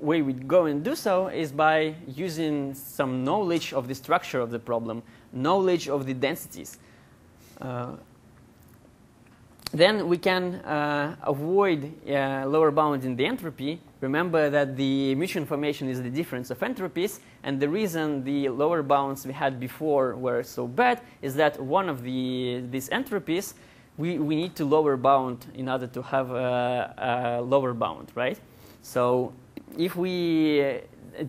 way we go and do so is by using some knowledge of the structure of the problem, knowledge of the densities then we can uh, avoid uh, lower bound in the entropy. Remember that the mutual information is the difference of entropies, and the reason the lower bounds we had before were so bad is that one of the, these entropies we, we need to lower bound in order to have a, a lower bound, right? So if we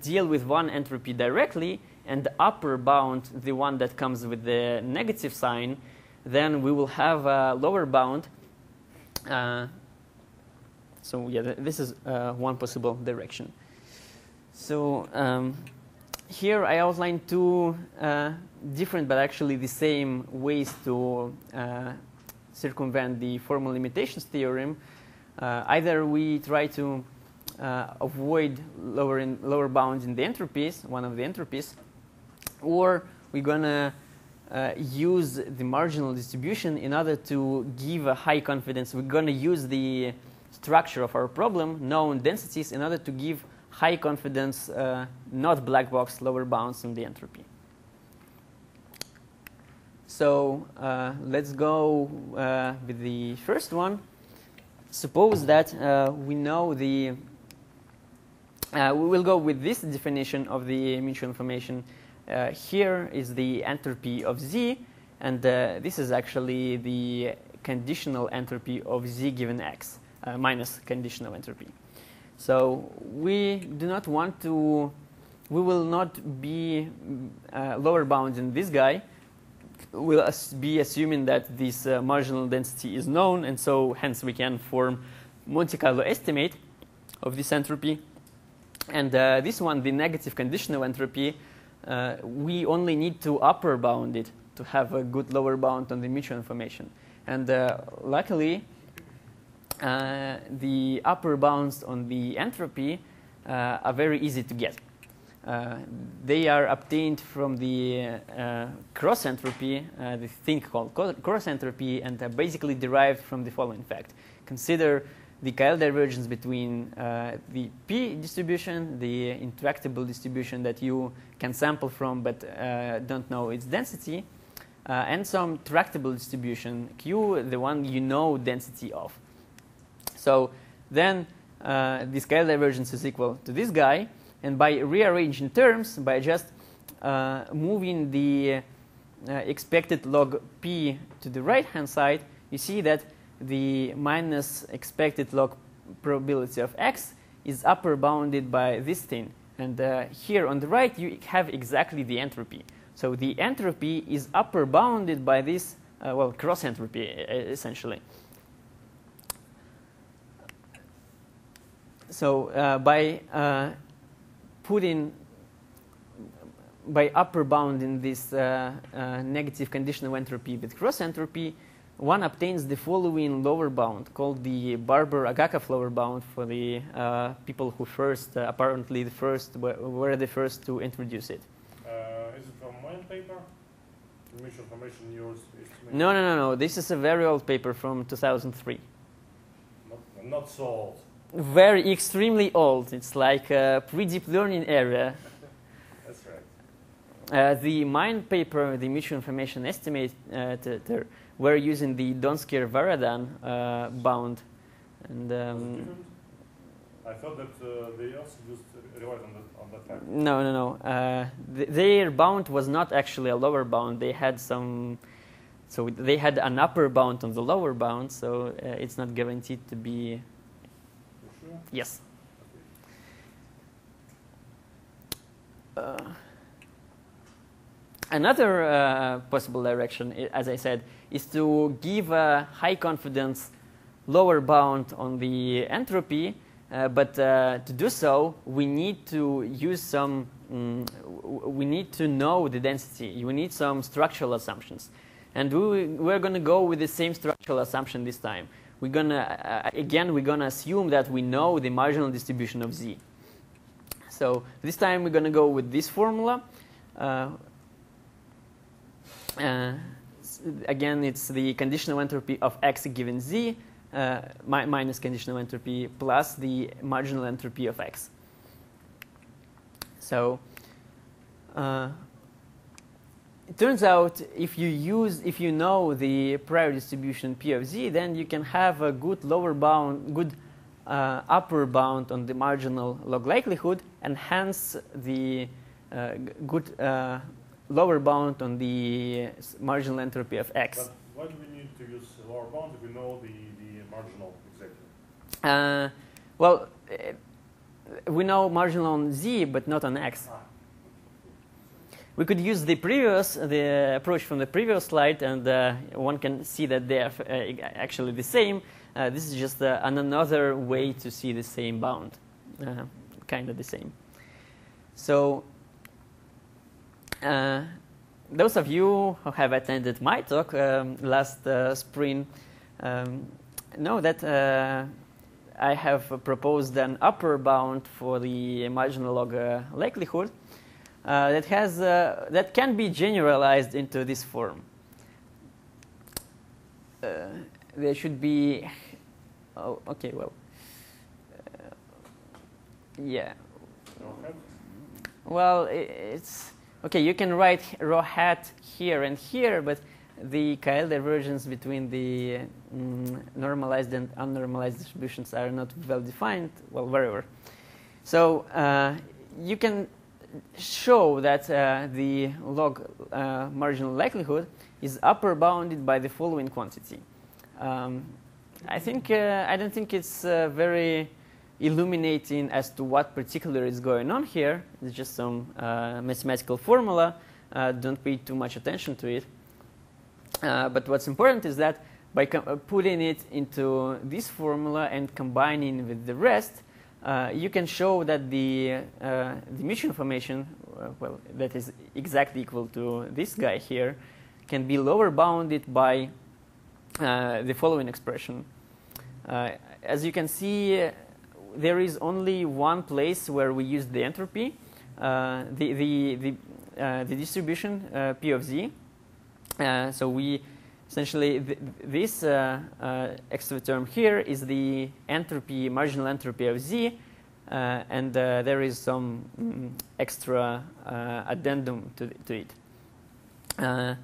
deal with one entropy directly and the upper bound, the one that comes with the negative sign, then we will have a lower bound. Uh, so yeah, th this is uh, one possible direction. So um, here I outlined two uh, different but actually the same ways to uh, circumvent the formal limitations theorem. Uh, either we try to uh, avoid lower, in, lower bounds in the entropies, one of the entropies, or we're going to uh, use the marginal distribution in order to give a high confidence. We're going to use the structure of our problem, known densities, in order to give high confidence, uh, not black box, lower bounds on the entropy. So uh, let's go uh, with the first one. Suppose that uh, we know the, uh, we will go with this definition of the mutual information uh, here is the entropy of Z, and uh, this is actually the conditional entropy of Z given X, uh, minus conditional entropy. So we do not want to, we will not be uh, lower bound in this guy. We'll be assuming that this uh, marginal density is known, and so hence we can form Monte Carlo estimate of this entropy. And uh, this one, the negative conditional entropy, uh, we only need to upper bound it to have a good lower bound on the mutual information. And uh, luckily, uh, the upper bounds on the entropy uh, are very easy to get. Uh, they are obtained from the uh, cross entropy, the thing called cross entropy, and are basically derived from the following fact. Consider the KL divergence between uh, the P distribution, the intractable distribution that you can sample from but uh, don't know its density, uh, and some tractable distribution, Q, the one you know density of. So then uh, this KL divergence is equal to this guy, and by rearranging terms, by just uh, moving the uh, expected log P to the right-hand side, you see that the minus expected log probability of x is upper bounded by this thing. And uh, here on the right, you have exactly the entropy. So the entropy is upper bounded by this, uh, well, cross entropy, essentially. So uh, by uh, putting, by upper bounding this uh, uh, negative conditional entropy with cross entropy, one obtains the following lower bound called the Barber Agakov lower bound for the uh, people who first, uh, apparently the first, were, were, the first to introduce it. Uh, is it from my paper? mutual information yours? No, no, no, no. This is a very old paper from 2003. Not, not so old. Very extremely old. It's like a pre-deep learning area. That's right. Uh, the MINE paper, the mutual information estimate, uh, we're using the Donsker-Varadhan uh, bound. And um. I thought that uh, they also used relied on that on that fact. no, no, no. Uh, th- their bound was not actually a lower bound. They had some, so they had an upper bound on the lower bound. So uh, it's not guaranteed to be sure? yes. Uh, another uh, possible direction, as I said, is to give a high confidence lower bound on the entropy. Uh, but uh, to do so, we need to use some. mm, we need to know the density. We need some structural assumptions, and we, we're going to go with the same structural assumption this time. We're gonna uh, again we're gonna assume that we know the marginal distribution of z. So this time we're going to go with this formula. Again, it's the conditional entropy of x given z uh, mi- minus conditional entropy plus the marginal entropy of x. So uh, it turns out if you use if you know the prior distribution p of z, then you can have a good lower bound, good uh, upper bound on the marginal log likelihood, and hence the uh, good uh, lower bound on the marginal entropy of x. But why do we need to use lower bound if we know the, the marginal exactly? Uh, well, uh, we know marginal on z, but not on x. Ah, We could use the previous the approach from the previous slide, and uh, one can see that they are uh, actually the same. Uh, this is just uh, another way to see the same bound, uh, kind of the same. So, uh, those of you who have attended my talk um, last uh, spring um, know that uh, I have proposed an upper bound for the marginal log uh, likelihood uh, that has uh, that can be generalized into this form. Uh, there should be. Oh, okay. Well. Uh, yeah. Well, it's okay. You can write rho hat here and here, but the KL divergence between the mm, normalized and unnormalized distributions are not well defined. Well, wherever. So uh, you can show that uh, the log uh, marginal likelihood is upper bounded by the following quantity. Um, I think uh, I don't think it's uh, very illuminating as to what particular is going on here. It's just some uh, mathematical formula. Uh, don't pay too much attention to it. Uh, but what's important is that by uh, putting it into this formula and combining with the rest, uh, you can show that the, uh, the mutual information, well, that is exactly equal to this guy here, can be lower bounded by the following expression. As you can see, there is only one place where we use the entropy, uh, the, the, the, uh, the distribution uh, P of z. Uh, so we essentially th- this uh, uh, extra term here is the entropy, marginal entropy of z, uh, and uh, there is some mm, extra uh, addendum to, to it. Uh,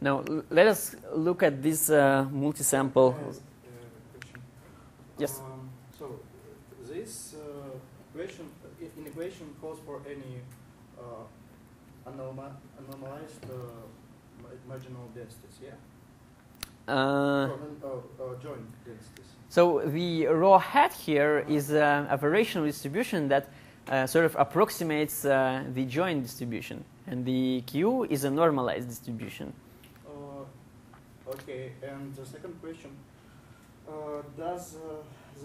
now let us look at this uh, multi-sample. Yes. Um, so uh, this uh, equation, i- in equation calls for any uh, unnormalized uh, marginal densities, yeah? Uh, Or, non- or, or joint densities. So the rho hat here is uh, a variational distribution that uh, sort of approximates uh, the joint distribution, and the Q is a normalized distribution. Uh, okay, and the second question, uh, does uh,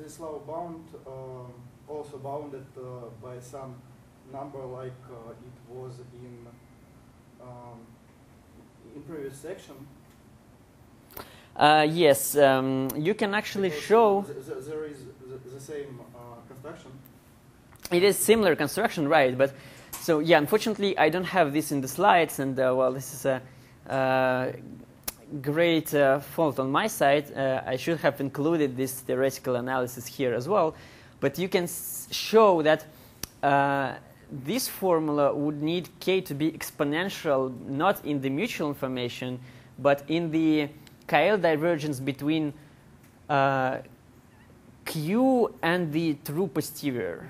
this lower bound um, also bounded uh, by some number like uh, it was in um, in previous section? Uh, yes, um, you can actually Because show th- th- there is the, the same uh, construction. it is similar construction, right? But so yeah, unfortunately, I don't have this in the slides, and uh, well, this is a uh, great uh, fault on my side. Uh, I should have included this theoretical analysis here as well. But you can show that uh, this formula would need k to be exponential, not in the mutual information, but in the KL divergence between uh, q and the true posterior,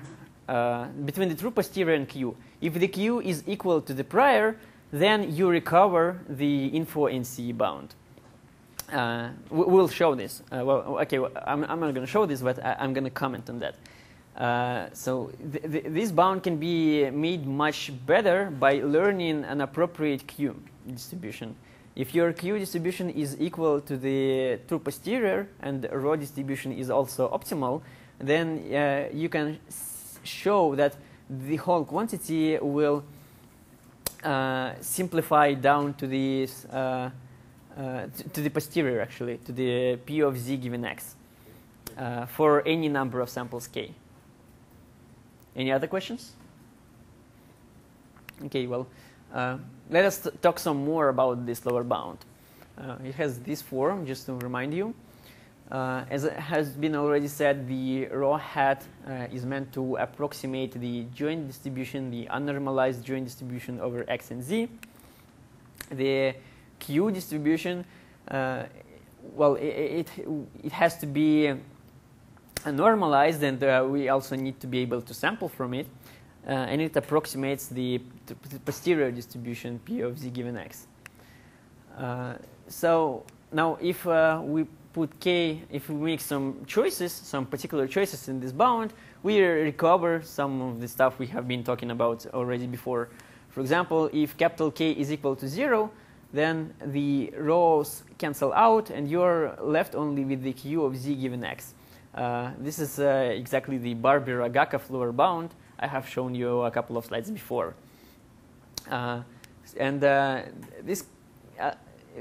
uh, between the true posterior and q. If the q is equal to the prior, then you recover the info NC bound. Uh, we- we'll show this. Uh, well, okay, well, I'm, I'm not going to show this, but I, I'm going to comment on that. Uh, so th- th- this bound can be made much better by learning an appropriate Q distribution. If your Q distribution is equal to the true posterior and rho distribution is also optimal, then uh, you can show that the whole quantity will uh, simplify down to the uh, to the posterior actually to the p of z given x uh, for any number of samples k. Any other questions? Okay, well, uh, let us talk some more about this lower bound. Uh, it has this form, just to remind you. Uh, as has been already said, the rho hat is meant to approximate the joint distribution, the unnormalized joint distribution over x and z. The q distribution, uh, well, it, it, it has to be uh, normalized, and uh, we also need to be able to sample from it. Uh, and it approximates the posterior distribution p of z given x. Uh, so now, if uh, we put k, if we make some choices, some particular choices in this bound, we recover some of the stuff we have been talking about already before. For example, if capital K is equal to zero, then the rhos cancel out, and you're left only with the q of z given x. Uh, this is uh, exactly the Barber-Agakov lower bound I have shown you a couple of slides before. Uh, and uh, this, uh,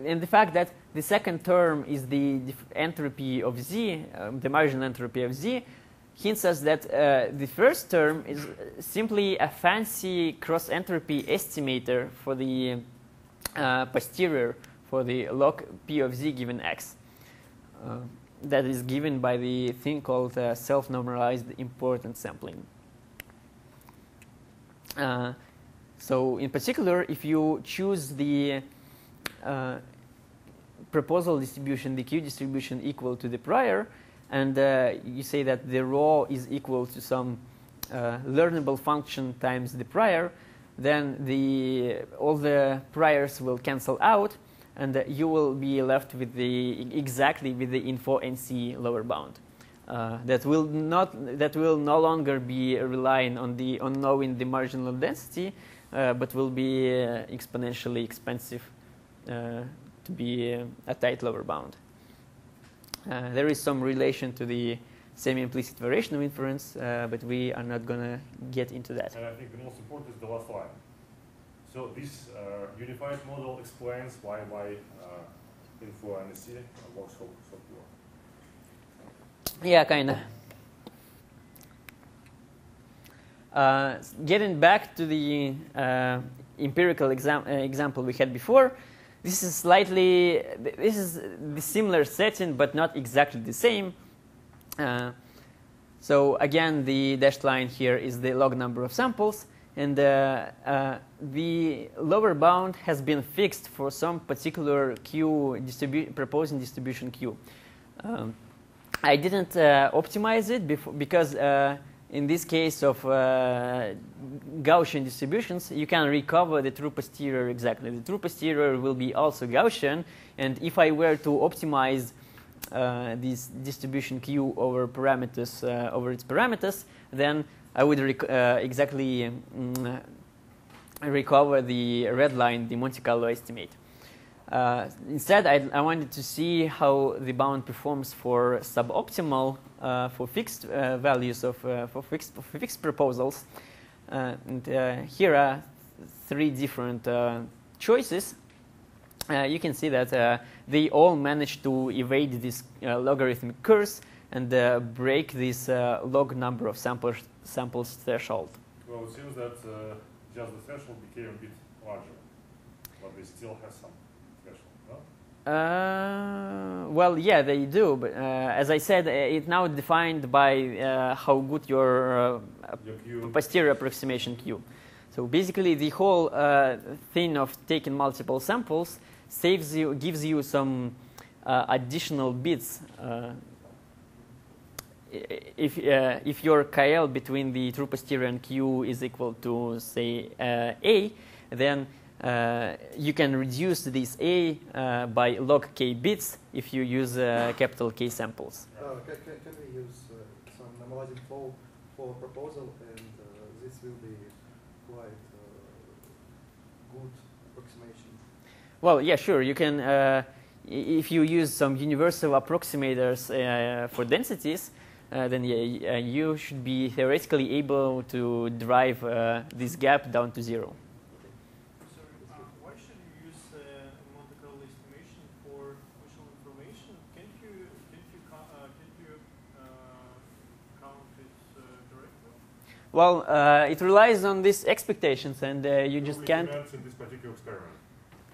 and the fact that the second term is the entropy of z, um, the marginal entropy of z, hints us that uh, the first term is simply a fancy cross entropy estimator for the posterior for the log p of z given x. Uh, that is given by the thing called uh, self-normalized importance sampling. Uh, so in particular, if you choose the uh, proposal distribution, the Q distribution equal to the prior, and uh, you say that the rho is equal to some uh, learnable function times the prior, then the all the priors will cancel out, and you will be left with the exactly with the info NC lower bound. Uh, that will not that will no longer be relying on the on knowing the marginal density, uh, but will be uh, exponentially expensive uh, to be uh, a tight lower bound. Uh, there is some relation to the semi-implicit variational inference, uh, but we are not going to get into that. And I think the most important is the last line. So this uh, unified model explains why why uh, info works so, so pure. Yeah, kind of. Uh, getting back to the uh, empirical exam- uh, example we had before, this is slightly this is the similar setting, but not exactly the same. Uh, so again, the dashed line here is the log number of samples, and uh, uh, the lower bound has been fixed for some particular Q distribu- proposing distribution Q. Um, I didn't optimize it before because in this case of uh, Gaussian distributions, you can recover the true posterior exactly. The true posterior will be also Gaussian, and if I were to optimize uh, this distribution Q over parameters uh, over its parameters, then I would rec- uh, exactly mm, recover the red line, the Monte Carlo estimate. Uh, instead, I, I wanted to see how the bound performs for suboptimal, uh, for fixed values of for fixed for fixed proposals. And here are three different choices. Uh, you can see that uh, they all managed to evade this uh, logarithmic curse and uh, break this uh, log number of samples samples threshold. Well, it seems that uh, just the threshold became a bit larger, but they still have some. Uh, well, yeah, they do. But uh, as I said, it's now defined by uh, how good your uh, Your posterior approximation Q. So basically, the whole uh, thing of taking multiple samples saves you, gives you some uh, additional bits. Uh, if uh, if your KL between the true posterior and Q is equal to say uh, A, then uh, you can reduce this A by log k bits if you use capital K samples. Can, can, we use some normalizing flow for proposal and this will be quite good approximation. Well, yeah, sure. You can, uh, if you use some universal approximators uh, for densities, uh, then yeah, uh, you should be theoretically able to drive uh, this gap down to zero. Uh, why should you use uh, Monte Carlo estimation for information? Can't you can't you co- uh, can't you uh, count it uh, directly? Well, uh, it relies on these expectations, and uh, you just can't. In this particular experiment.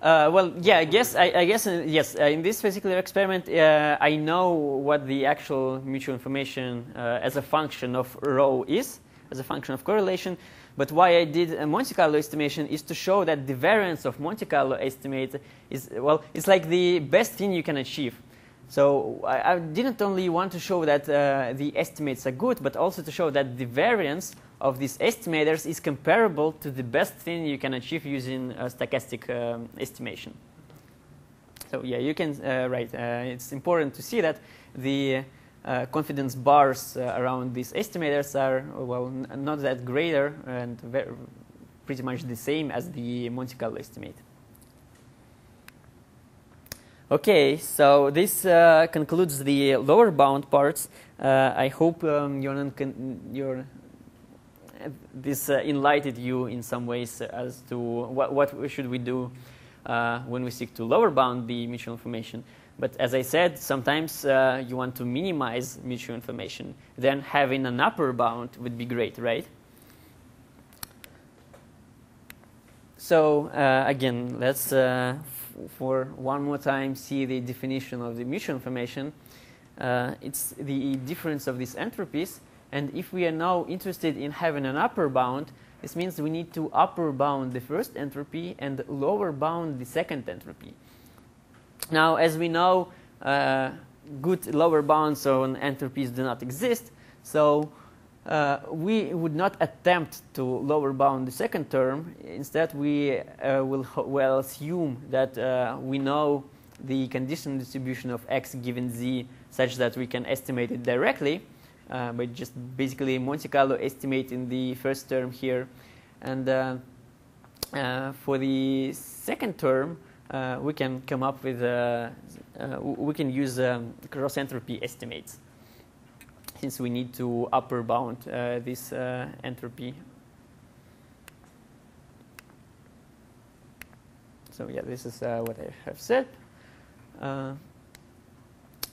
Uh, well, yeah, I guess I, I guess uh, yes. Uh, in this particular experiment, uh, I know what the actual mutual information uh, as a function of rho is, as a function of correlation. But why I did a Monte Carlo estimation is to show that the variance of Monte Carlo estimate is well, it's like the best thing you can achieve. So I, I didn't only want to show that uh, the estimates are good, but also to show that the variance of these estimators is comparable to the best thing you can achieve using uh, stochastic um, estimation. So yeah, you can uh, right. Uh, it's important to see that the uh, confidence bars uh, around these estimators are well not that greater and pretty much the same as the Monte Carlo estimate. Okay, so this uh, concludes the lower bound parts. Uh, I hope um, can, your uh, this uh, enlightened you in some ways as to what, what should we do uh, when we seek to lower bound the mutual information. But as I said, sometimes uh, you want to minimize mutual information. Then having an upper bound would be great, right? So again, let's for one more time see the definition of the mutual information. Uh, it's the difference of these entropies. And if we are now interested in having an upper bound, this means we need to upper bound the first entropy and lower bound the second entropy. Now, as we know, uh, good lower bounds on entropies do not exist. So uh, we would not attempt to lower bound the second term. Instead, we uh, will well assume that uh, we know the conditional distribution of x given z such that we can estimate it directly uh, by just basically Monte Carlo estimating the first term here. And uh, uh, for the second term, we can come up with, we can use um, cross entropy estimates since we need to upper bound uh, this uh, entropy. So yeah, this is uh, what I have said.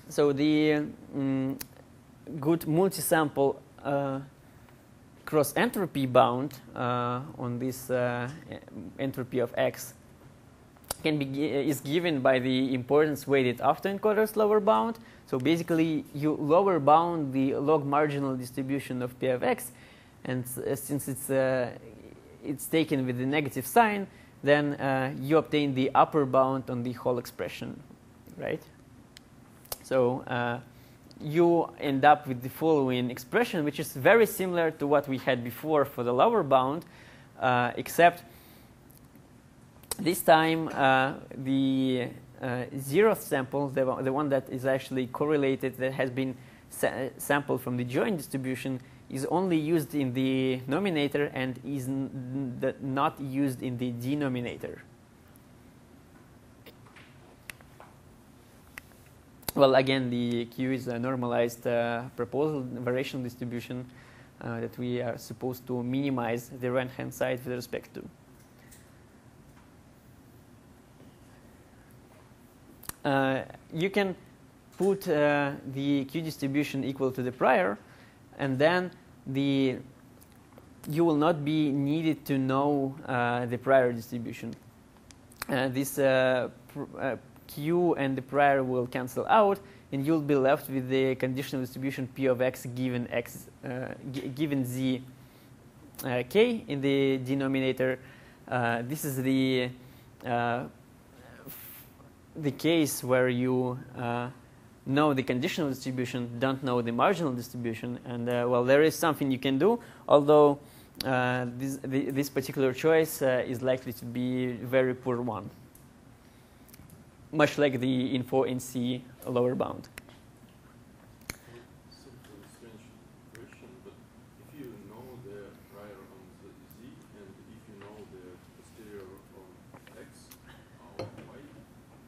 So the mm, good multi-sample cross entropy bound uh, on this uh, entropy of x can be is given by the importance weighted autoencoders lower bound. So basically, you lower bound the log marginal distribution of p of x, and uh, since it's uh, it's taken with the negative sign, then uh, you obtain the upper bound on the whole expression, right? So uh, you end up with the following expression, which is very similar to what we had before for the lower bound, uh, except this time uh, the uh, zeroth sample, the, one- the one that is actually correlated, that has been sa- sampled from the joint distribution, is only used in the nominator and is not used in the denominator. Well, again, the Q is a normalized uh, proposal variation distribution uh, that we are supposed to minimize the right-hand side with respect to. You can put uh, the Q distribution equal to the prior, and then the you will not be needed to know uh, the prior distribution. Uh, this uh, uh, q and the prior will cancel out, and you'll be left with the conditional distribution p of x given x uh, given z uh, k in the denominator. Uh, this is the uh, the case where you uh, know the conditional distribution, don't know the marginal distribution, and uh, well, there is something you can do, although uh, this, the, this particular choice uh, is likely to be a very poor one, much like the InfoNCE lower bound. Simple, strange question, but if you know the prior on the z and if you know the posterior on x, uh, why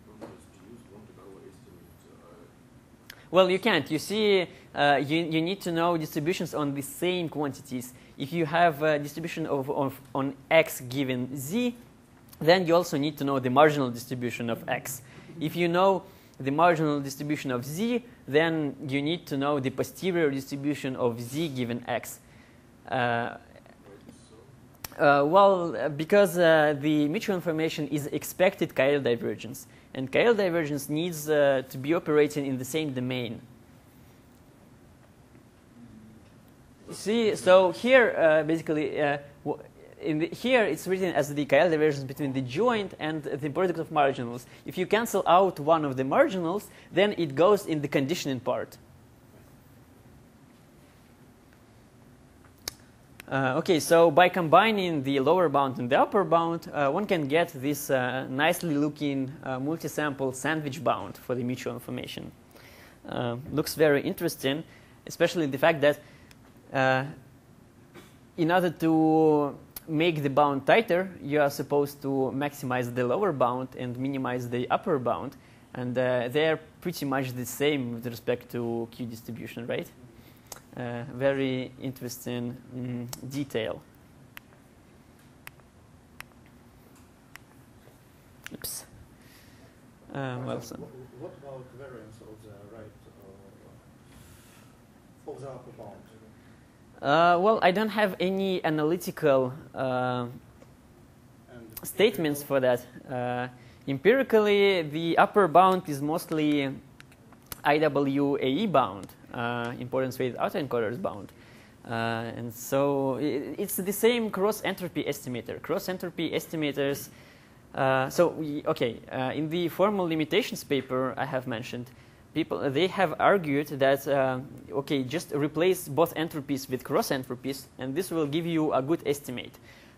don't just use Monte Carlo estimate? Uh, Well, you can't. You see, uh, you, you need to know distributions on the same quantities. If you have a distribution of, of on x given z, then you also need to know the marginal distribution of x. If you know the marginal distribution of z, then you need to know the posterior distribution of z given x. Uh, uh, well, because uh, the mutual information is expected KL divergence, and KL divergence needs uh, to be operating in the same domain. See, so here uh, basically, uh, in the, here it's written as the KL divergence between the joint and the product of marginals. If you cancel out one of the marginals, then it goes in the conditioning part. Uh, okay, so by combining the lower bound and the upper bound, uh, one can get this uh, nicely looking uh, multi-sample sandwich bound for the mutual information. Uh, looks very interesting, especially the fact that uh, in order to make the bound tighter, you are supposed to maximize the lower bound and minimize the upper bound, and they are pretty much the same with respect to Q distribution, right? Uh, very interesting mm, detail. Oops. Uh, well, so, What about variance of the right uh, of the upper bound? uh, well, I don't have any analytical uh, statements for that. Uh, empirically, the upper bound is mostly IWAE bound, importance weighted autoencoders bound. Uh, and so i it's the same cross entropy estimator. Cross entropy estimators. Uh, so we, okay, uh, in the formal limitations paper I have mentioned, people they have argued that uh, okay, just replace both entropies with cross entropies, and this will give you a good estimate.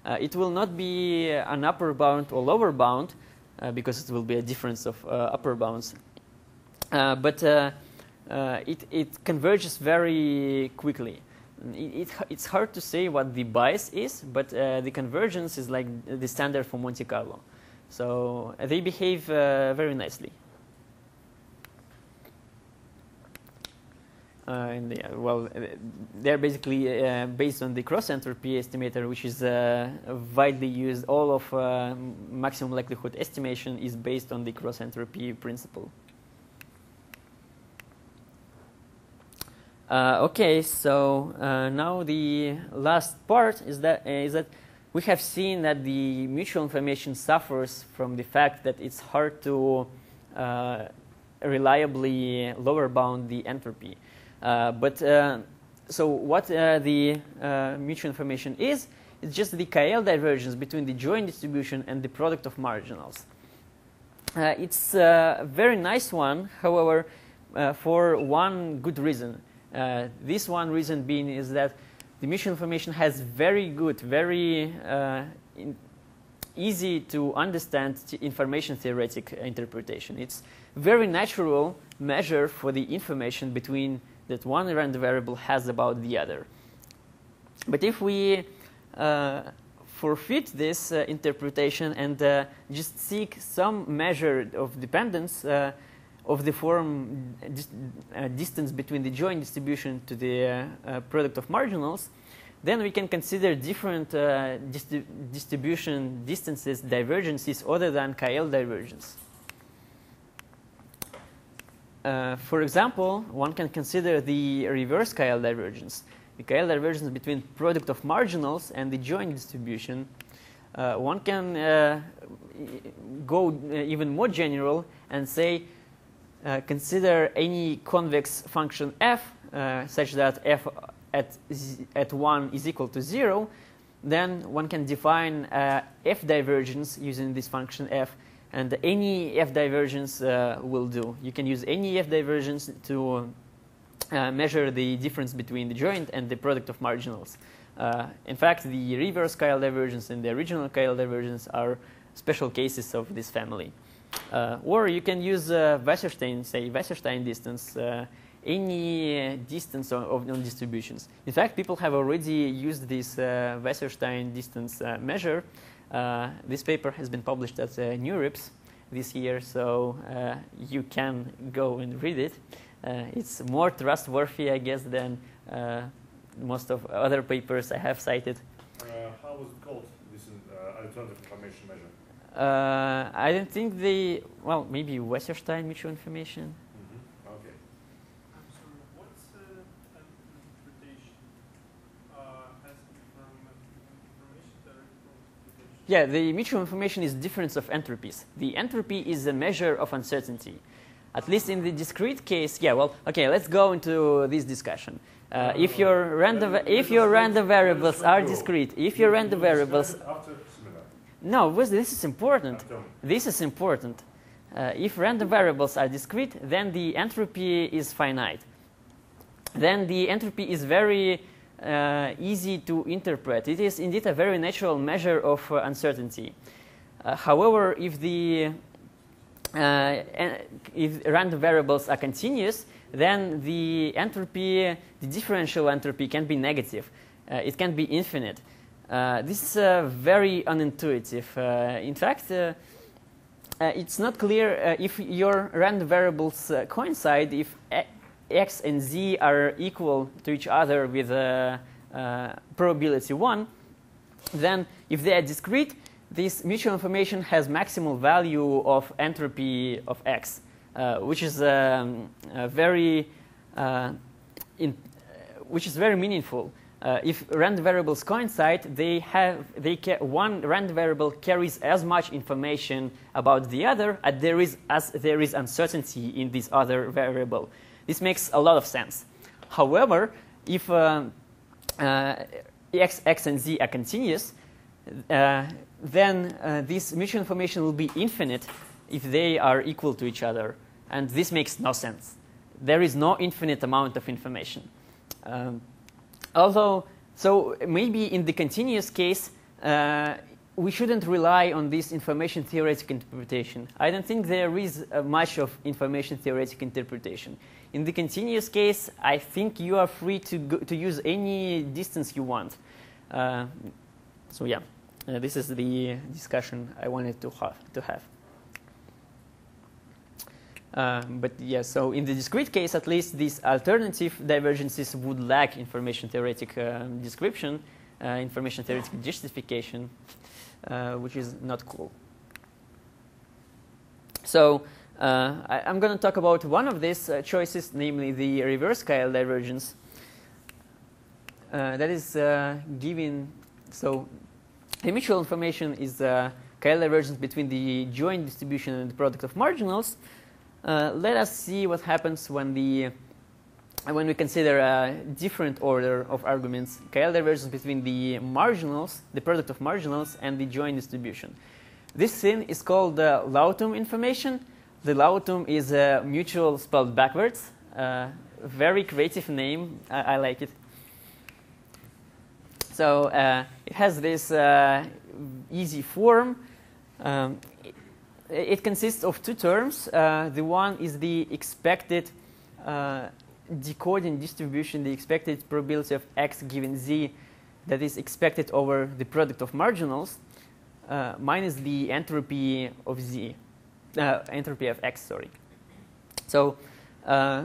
Uh, it will not be an upper bound or lower bound uh, because it will be a difference of uh, upper bounds. Uh, but uh, it, it converges very quickly. It, it, it's hard to say what the bias is, but uh, the convergence is like the standard for Monte Carlo. So uh, they behave uh, very nicely. Uh, and yeah, well, they're basically based on the cross entropy estimator, which is widely used. All of maximum likelihood estimation is based on the cross entropy principle. Uh, okay, so uh, now the last part is that uh, is that we have seen that the mutual information suffers from the fact that it's hard to uh, reliably lower bound the entropy. Uh, but uh, so what the mutual information is, it's just the KL divergence between the joint distribution and the product of marginals. It's a very nice one, however, for one good reason. Uh, this one reason being is that the mutual information has very good, very uh, easy to understand information theoretic interpretation. It's very natural measure for the information between that one random variable has about the other. But if we uh, forfeit this uh, interpretation and uh, just seek some measure of dependence uh, of the form dis- uh, distance between the joint distribution to the uh, uh, product of marginals, then we can consider different uh, distri- distribution distances, divergences other than KL divergence. For example, one can consider the reverse KL divergence. The KL divergence between product of marginals and the joint distribution. uh, one can uh, go even more general and say, uh, consider any convex function f uh, such that f at, at 1 is equal to 0, then one can define uh, f divergence using this function f, and any f divergence uh, will do. You can use any f divergence to uh, measure the difference between the joint and the product of marginals. In fact, the reverse KL divergence and the original KL divergence are special cases of this family. Uh, or you can use uh, Wasserstein, say Wasserstein distance, uh, any distance of, non-distributions. In fact, people have already used this uh, Wasserstein distance uh, measure. Uh, this paper has been published at uh, NeurIPS this year, so uh, you can go and read it. It's more trustworthy, I guess, than most of other papers I have cited. How was it called, this uh, alternative information measure? Uh, I don't think they, well, maybe Wasserstein mutual information. Mm-hmm. Okay. I'm sorry, what's uh, an interpretation? Uh, has to be from uh, information interpretation. Yeah, the mutual information is difference of entropies. The entropy is a measure of uncertainty. At least in the discrete case, yeah. Well, okay. Let's go into this discussion. Uh, if your random, if your random variables are discrete, if your random variables, After similar. No, this this is important. This is important. Uh, if random variables are discrete, then the entropy is finite. Then the entropy is very uh, easy to interpret. It is indeed a very natural measure of uh, uncertainty. Uh, however, if the uh, if random variables are continuous, then the entropy, the differential entropy, can be negative. Uh, it can be infinite. Uh, this is uh, very unintuitive. Uh, in fact, uh, uh, it's not clear if your random variables coincide, if a- x and z are equal to each other with probability 1, then if they are discrete, this mutual information has maximal value of entropy of x, which is um, very in, which is very meaningful. Uh, if random variables coincide, they have they one random variable carries as much information about the other as there is as there is uncertainty in this other variable. This makes a lot of sense. However, if um, uh, x, x and z are continuous, uh, then uh, this mutual information will be infinite if they are equal to each other. And this makes no sense. There is no infinite amount of information. Um, although, so maybe in the continuous case, uh, we shouldn't rely on this information theoretic interpretation. I don't think there is uh, much of information theoretic interpretation. In the continuous case, I think you are free to, go, to use any distance you want. Uh, so yeah, uh, this is the discussion I wanted to have. To have. Uh, but yeah, so in the discrete case, at least, these alternative divergences would lack information theoretic um, description, uh, information theoretic justification, uh, which is not cool. So uh, I, am going to talk about one of these uh, choices, namely the reverse KL divergence. Uh, that is uh, given, so the mutual information is KL divergence between the joint distribution and the product of marginals. Uh, let us see what happens when the when we consider a different order of arguments, KL divergence between the marginals, the product of marginals, and the joint distribution. This thing is called the Lautum information. The Lautum is a mutual spelled backwards. Uh, very creative name. I, I like it. So uh, it has this uh, easy form. Um, it, consists of two terms. Uh, the one is the expected uh, decoding distribution, the expected probability of x given z that is expected over the product of marginals uh, minus the entropy of z, uh, entropy of x, sorry. So uh,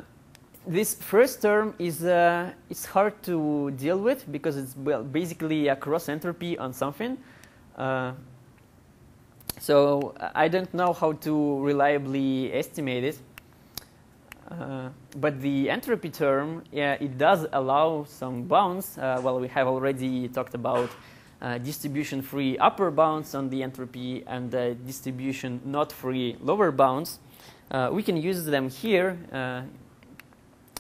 this first term is uh, it's hard to deal with because it's well basically a cross entropy on something. So I don't know how to reliably estimate it. Uh, but the entropy term, yeah, it does allow some bounds. Uh, well, we have already talked about uh, distribution-free upper bounds on the entropy and uh, distribution not free lower bounds. Uh, we can use them here uh,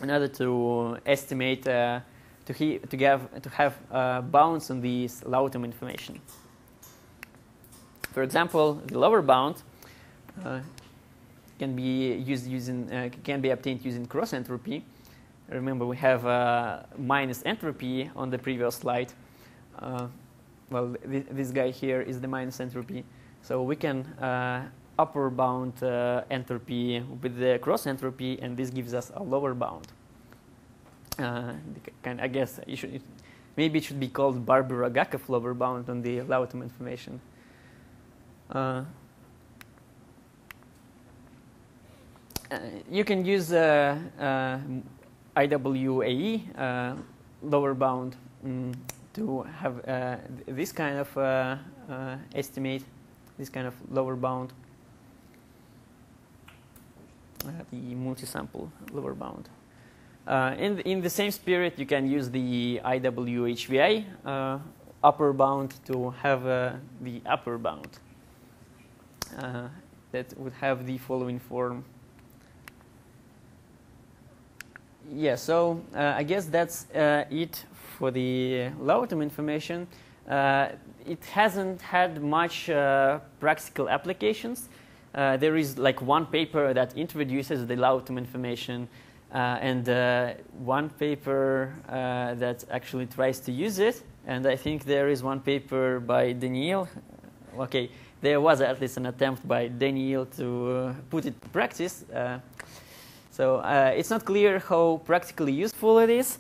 in order to estimate to, to, have, to have bounds on these Lautum information. For example, the lower bound can be used using can be obtained using cross entropy. Remember, we have minus entropy on the previous slide well, th this guy here is the minus entropy. So we can uh, upper bound uh, entropy with the cross entropy, and this gives us a lower bound. Uh, I guess should, maybe it should be called Barber-Agakov lower bound on the Lautum information. Uh, uh, you can use uh, IWAE lower bound mm, to have uh, this kind of uh, uh, estimate, this kind of lower bound, the multi-sample lower bound. Uh, in, the, in the same spirit, you can use the IWHVI uh, upper bound to have uh, the upper bound that would have the following form. Yeah, so I guess that's it for the Lautum information, uh, it hasn't had much uh, practical applications. Uh, there is like one paper that introduces the Lautum information uh, and uh, one paper uh, that actually tries to use it. And I think there is one paper by Daniel. Okay, there was at least an attempt by Daniel to put it to practice. so it's not clear how practically useful it is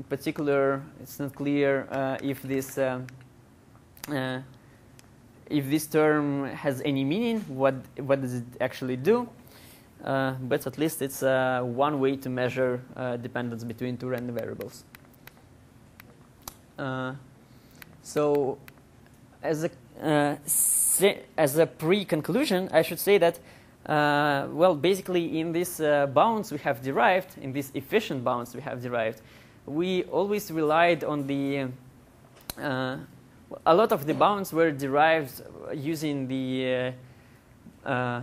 in particular, it's not clear uh, if this uh, uh, if this term has any meaning. What what does it actually do? Uh, but at least it's uh, one way to measure uh, dependence between two random variables. so, as a as a pre-conclusion, I should say that well, basically, in these bounds we have derived, in these efficient bounds we have derived, we always relied on the uh, a lot of the bounds were derived using the uh, uh,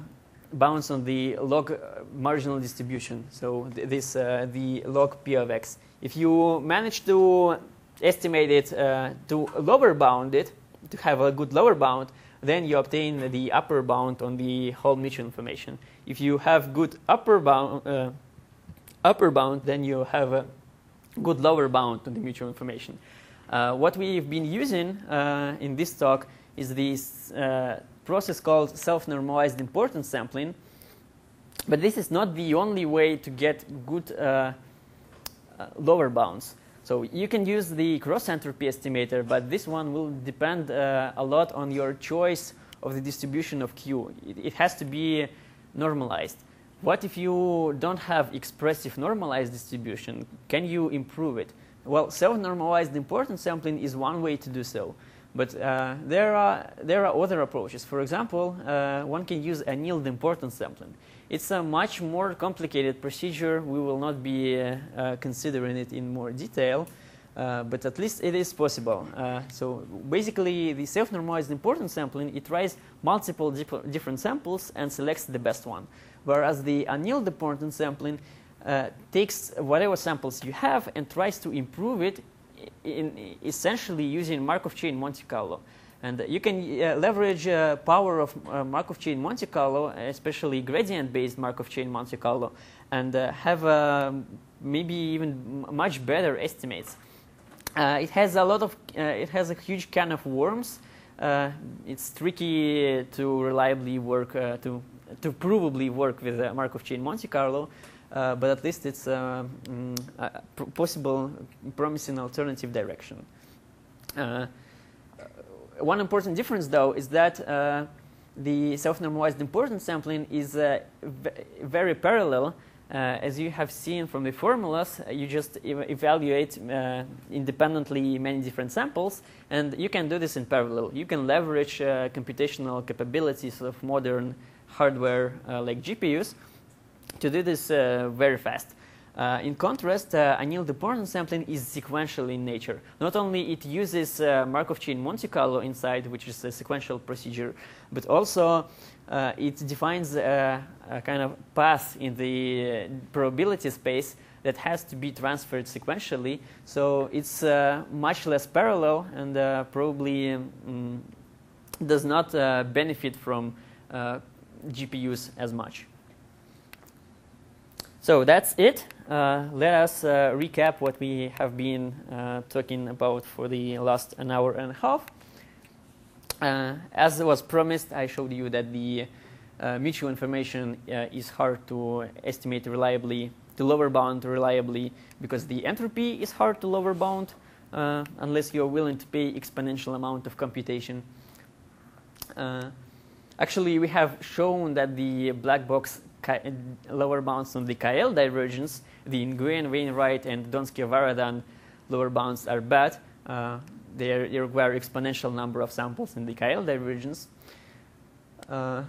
bounds on the log marginal distribution. So th this uh, the log p of x. If you manage to estimate it uh, to lower bound it to have a good lower bound, then you obtain the upper bound on the whole mutual information. If you have good upper bound uh, upper bound, then you have a good lower bound on the mutual information. Uh, what we've been using uh, in this talk is this uh, process called self-normalized importance sampling. But this is not the only way to get good uh, uh, lower bounds. So you can use the cross entropy estimator, but this one will depend uh, a lot on your choice of the distribution of Q. It, it has to be normalized. What if you don't have expressive normalized distribution? Can you improve it? Well, self-normalized importance sampling is one way to do so. But uh, there, are, there are other approaches. For example, uh, one can use annealed importance sampling. It's a much more complicated procedure. We will not be uh, uh considering it in more detail, uh, but at least it is possible. Uh, so basically, the self-normalized importance sampling, it tries multiple different samples and selects the best one whereas the annealed importance sampling uh, takes whatever samples you have and tries to improve it in essentially using Markov chain Monte Carlo. And you can uh, leverage uh, power of uh, Markov chain Monte Carlo, especially gradient-based Markov chain Monte Carlo, and uh, have uh, maybe even much better estimates. Uh, it has a lot of, it has a huge can of worms. it's tricky to reliably work to to provably work with Markov chain Monte Carlo, uh, but at least it's a, mm, a possible, promising alternative direction. Uh, one important difference, though, is that uh, the self-normalized importance sampling is uh, very parallel. Uh, as you have seen from the formulas, you just ev evaluate uh, independently many different samples, and you can do this in parallel. You can leverage computational capabilities of modern hardware uh, like GPUs to do this uh, very fast. Uh, in contrast, uh, annealed dependent sampling is sequential in nature. Not only it uses uh, Markov chain Monte Carlo inside, which is a sequential procedure, but also uh, it defines a, a, kind of path in the probability space that has to be transferred sequentially. So it's uh, much less parallel and uh, probably um, does not uh, benefit from uh, GPUs as much. So that's it. Uh, let us uh, recap what we have been uh, talking about for the last an hour and a half. Uh, as was promised, I showed you that the mutual information is hard to estimate reliably, the lower bound reliably, because the entropy is hard to lower bound unless you're willing to pay exponential amount of computation. Uh, actually, we have shown that the black box lower bounds on the KL divergence, the Nguyen, Wainwright, and Donsker-Varadhan lower bounds are bad. Uh, they, require exponential number of samples in the KL divergence. Uh,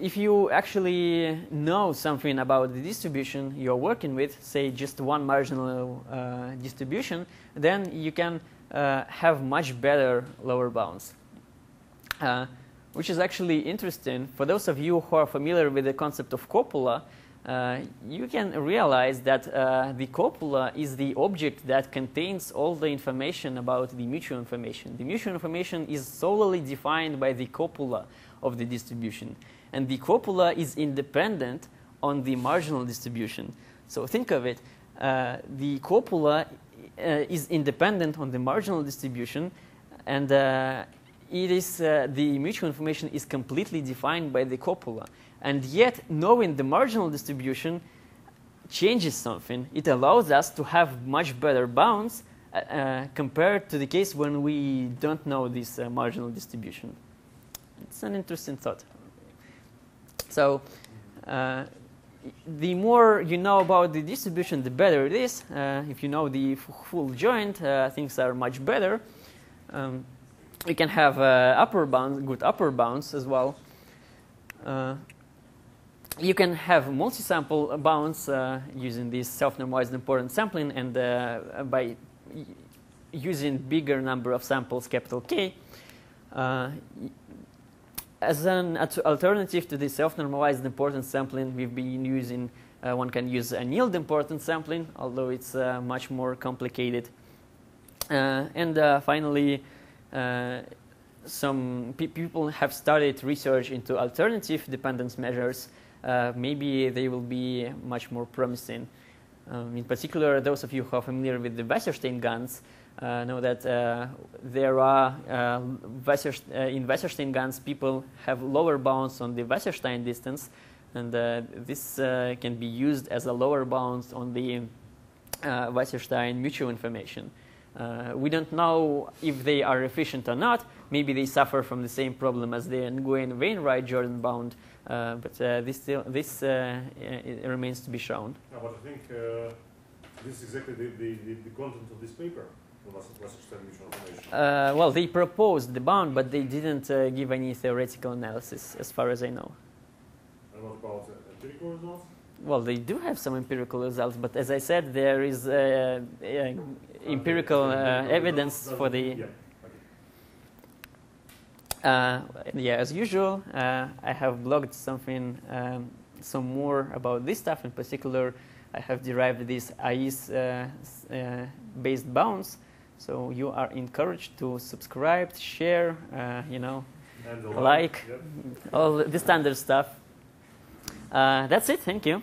if you actually know something about the distribution you're working with, say just one marginal uh, distribution, then you can uh, have much better lower bounds. Uh, which is actually interesting. For those of you who are familiar with the concept of copula, uh, you can realize that uh, the copula is the object that contains all the information about the mutual information. The mutual information is solely defined by the copula of the distribution. And the copula is independent on the marginal distribution. So think of it. Uh, the copula uh, is independent on the marginal distribution, and uh, it is uh, the mutual information is completely defined by the copula. And yet, knowing the marginal distribution changes something. It allows us to have much better bounds uh, compared to the case when we don't know this uh, marginal distribution. It's an interesting thought. So, the more you know about the distribution, the better it is. Uh, if you know the full joint, uh, things are much better. Um, you can have uh, upper bounds, good upper bounds as well. Uh, you can have multi-sample bounds uh, using this self-normalized importance sampling and uh, by using bigger number of samples, capital K as an alternative to the self-normalized importance sampling, we've been using, uh, one can use annealed importance sampling, although it's uh, much more complicated. Uh, and uh, finally, uh, some pe people have started research into alternative dependence measures. Uh, maybe they will be much more promising. Um, in particular, those of you who are familiar with the Wasserstein GANs uh, know that uh, there are uh, in Wasserstein GANs, people have lower bounds on the Wasserstein distance, and this can be used as a lower bound on the Wasserstein mutual information. Uh, we don't know if they are efficient or not. Maybe they suffer from the same problem as the Nguyen Wainwright Jordan bound, uh, but uh, this still this remains to be shown. No, but I think this is exactly the, the, the, content of this paper. Uh, well, they proposed the bound, but they didn't uh, give any theoretical analysis, as far as I know. And what about empirical results? Well, they do have some empirical results, but as I said, there is uh, uh empirical uh, evidence for the. Yeah. Uh, yeah, as usual, I have blogged something, um, some more about this stuff. In particular, I have derived these AIS-based bounds so you are encouraged to subscribe, share, uh, you know, like, yep. all the standard stuff. Uh, that's it. Thank you.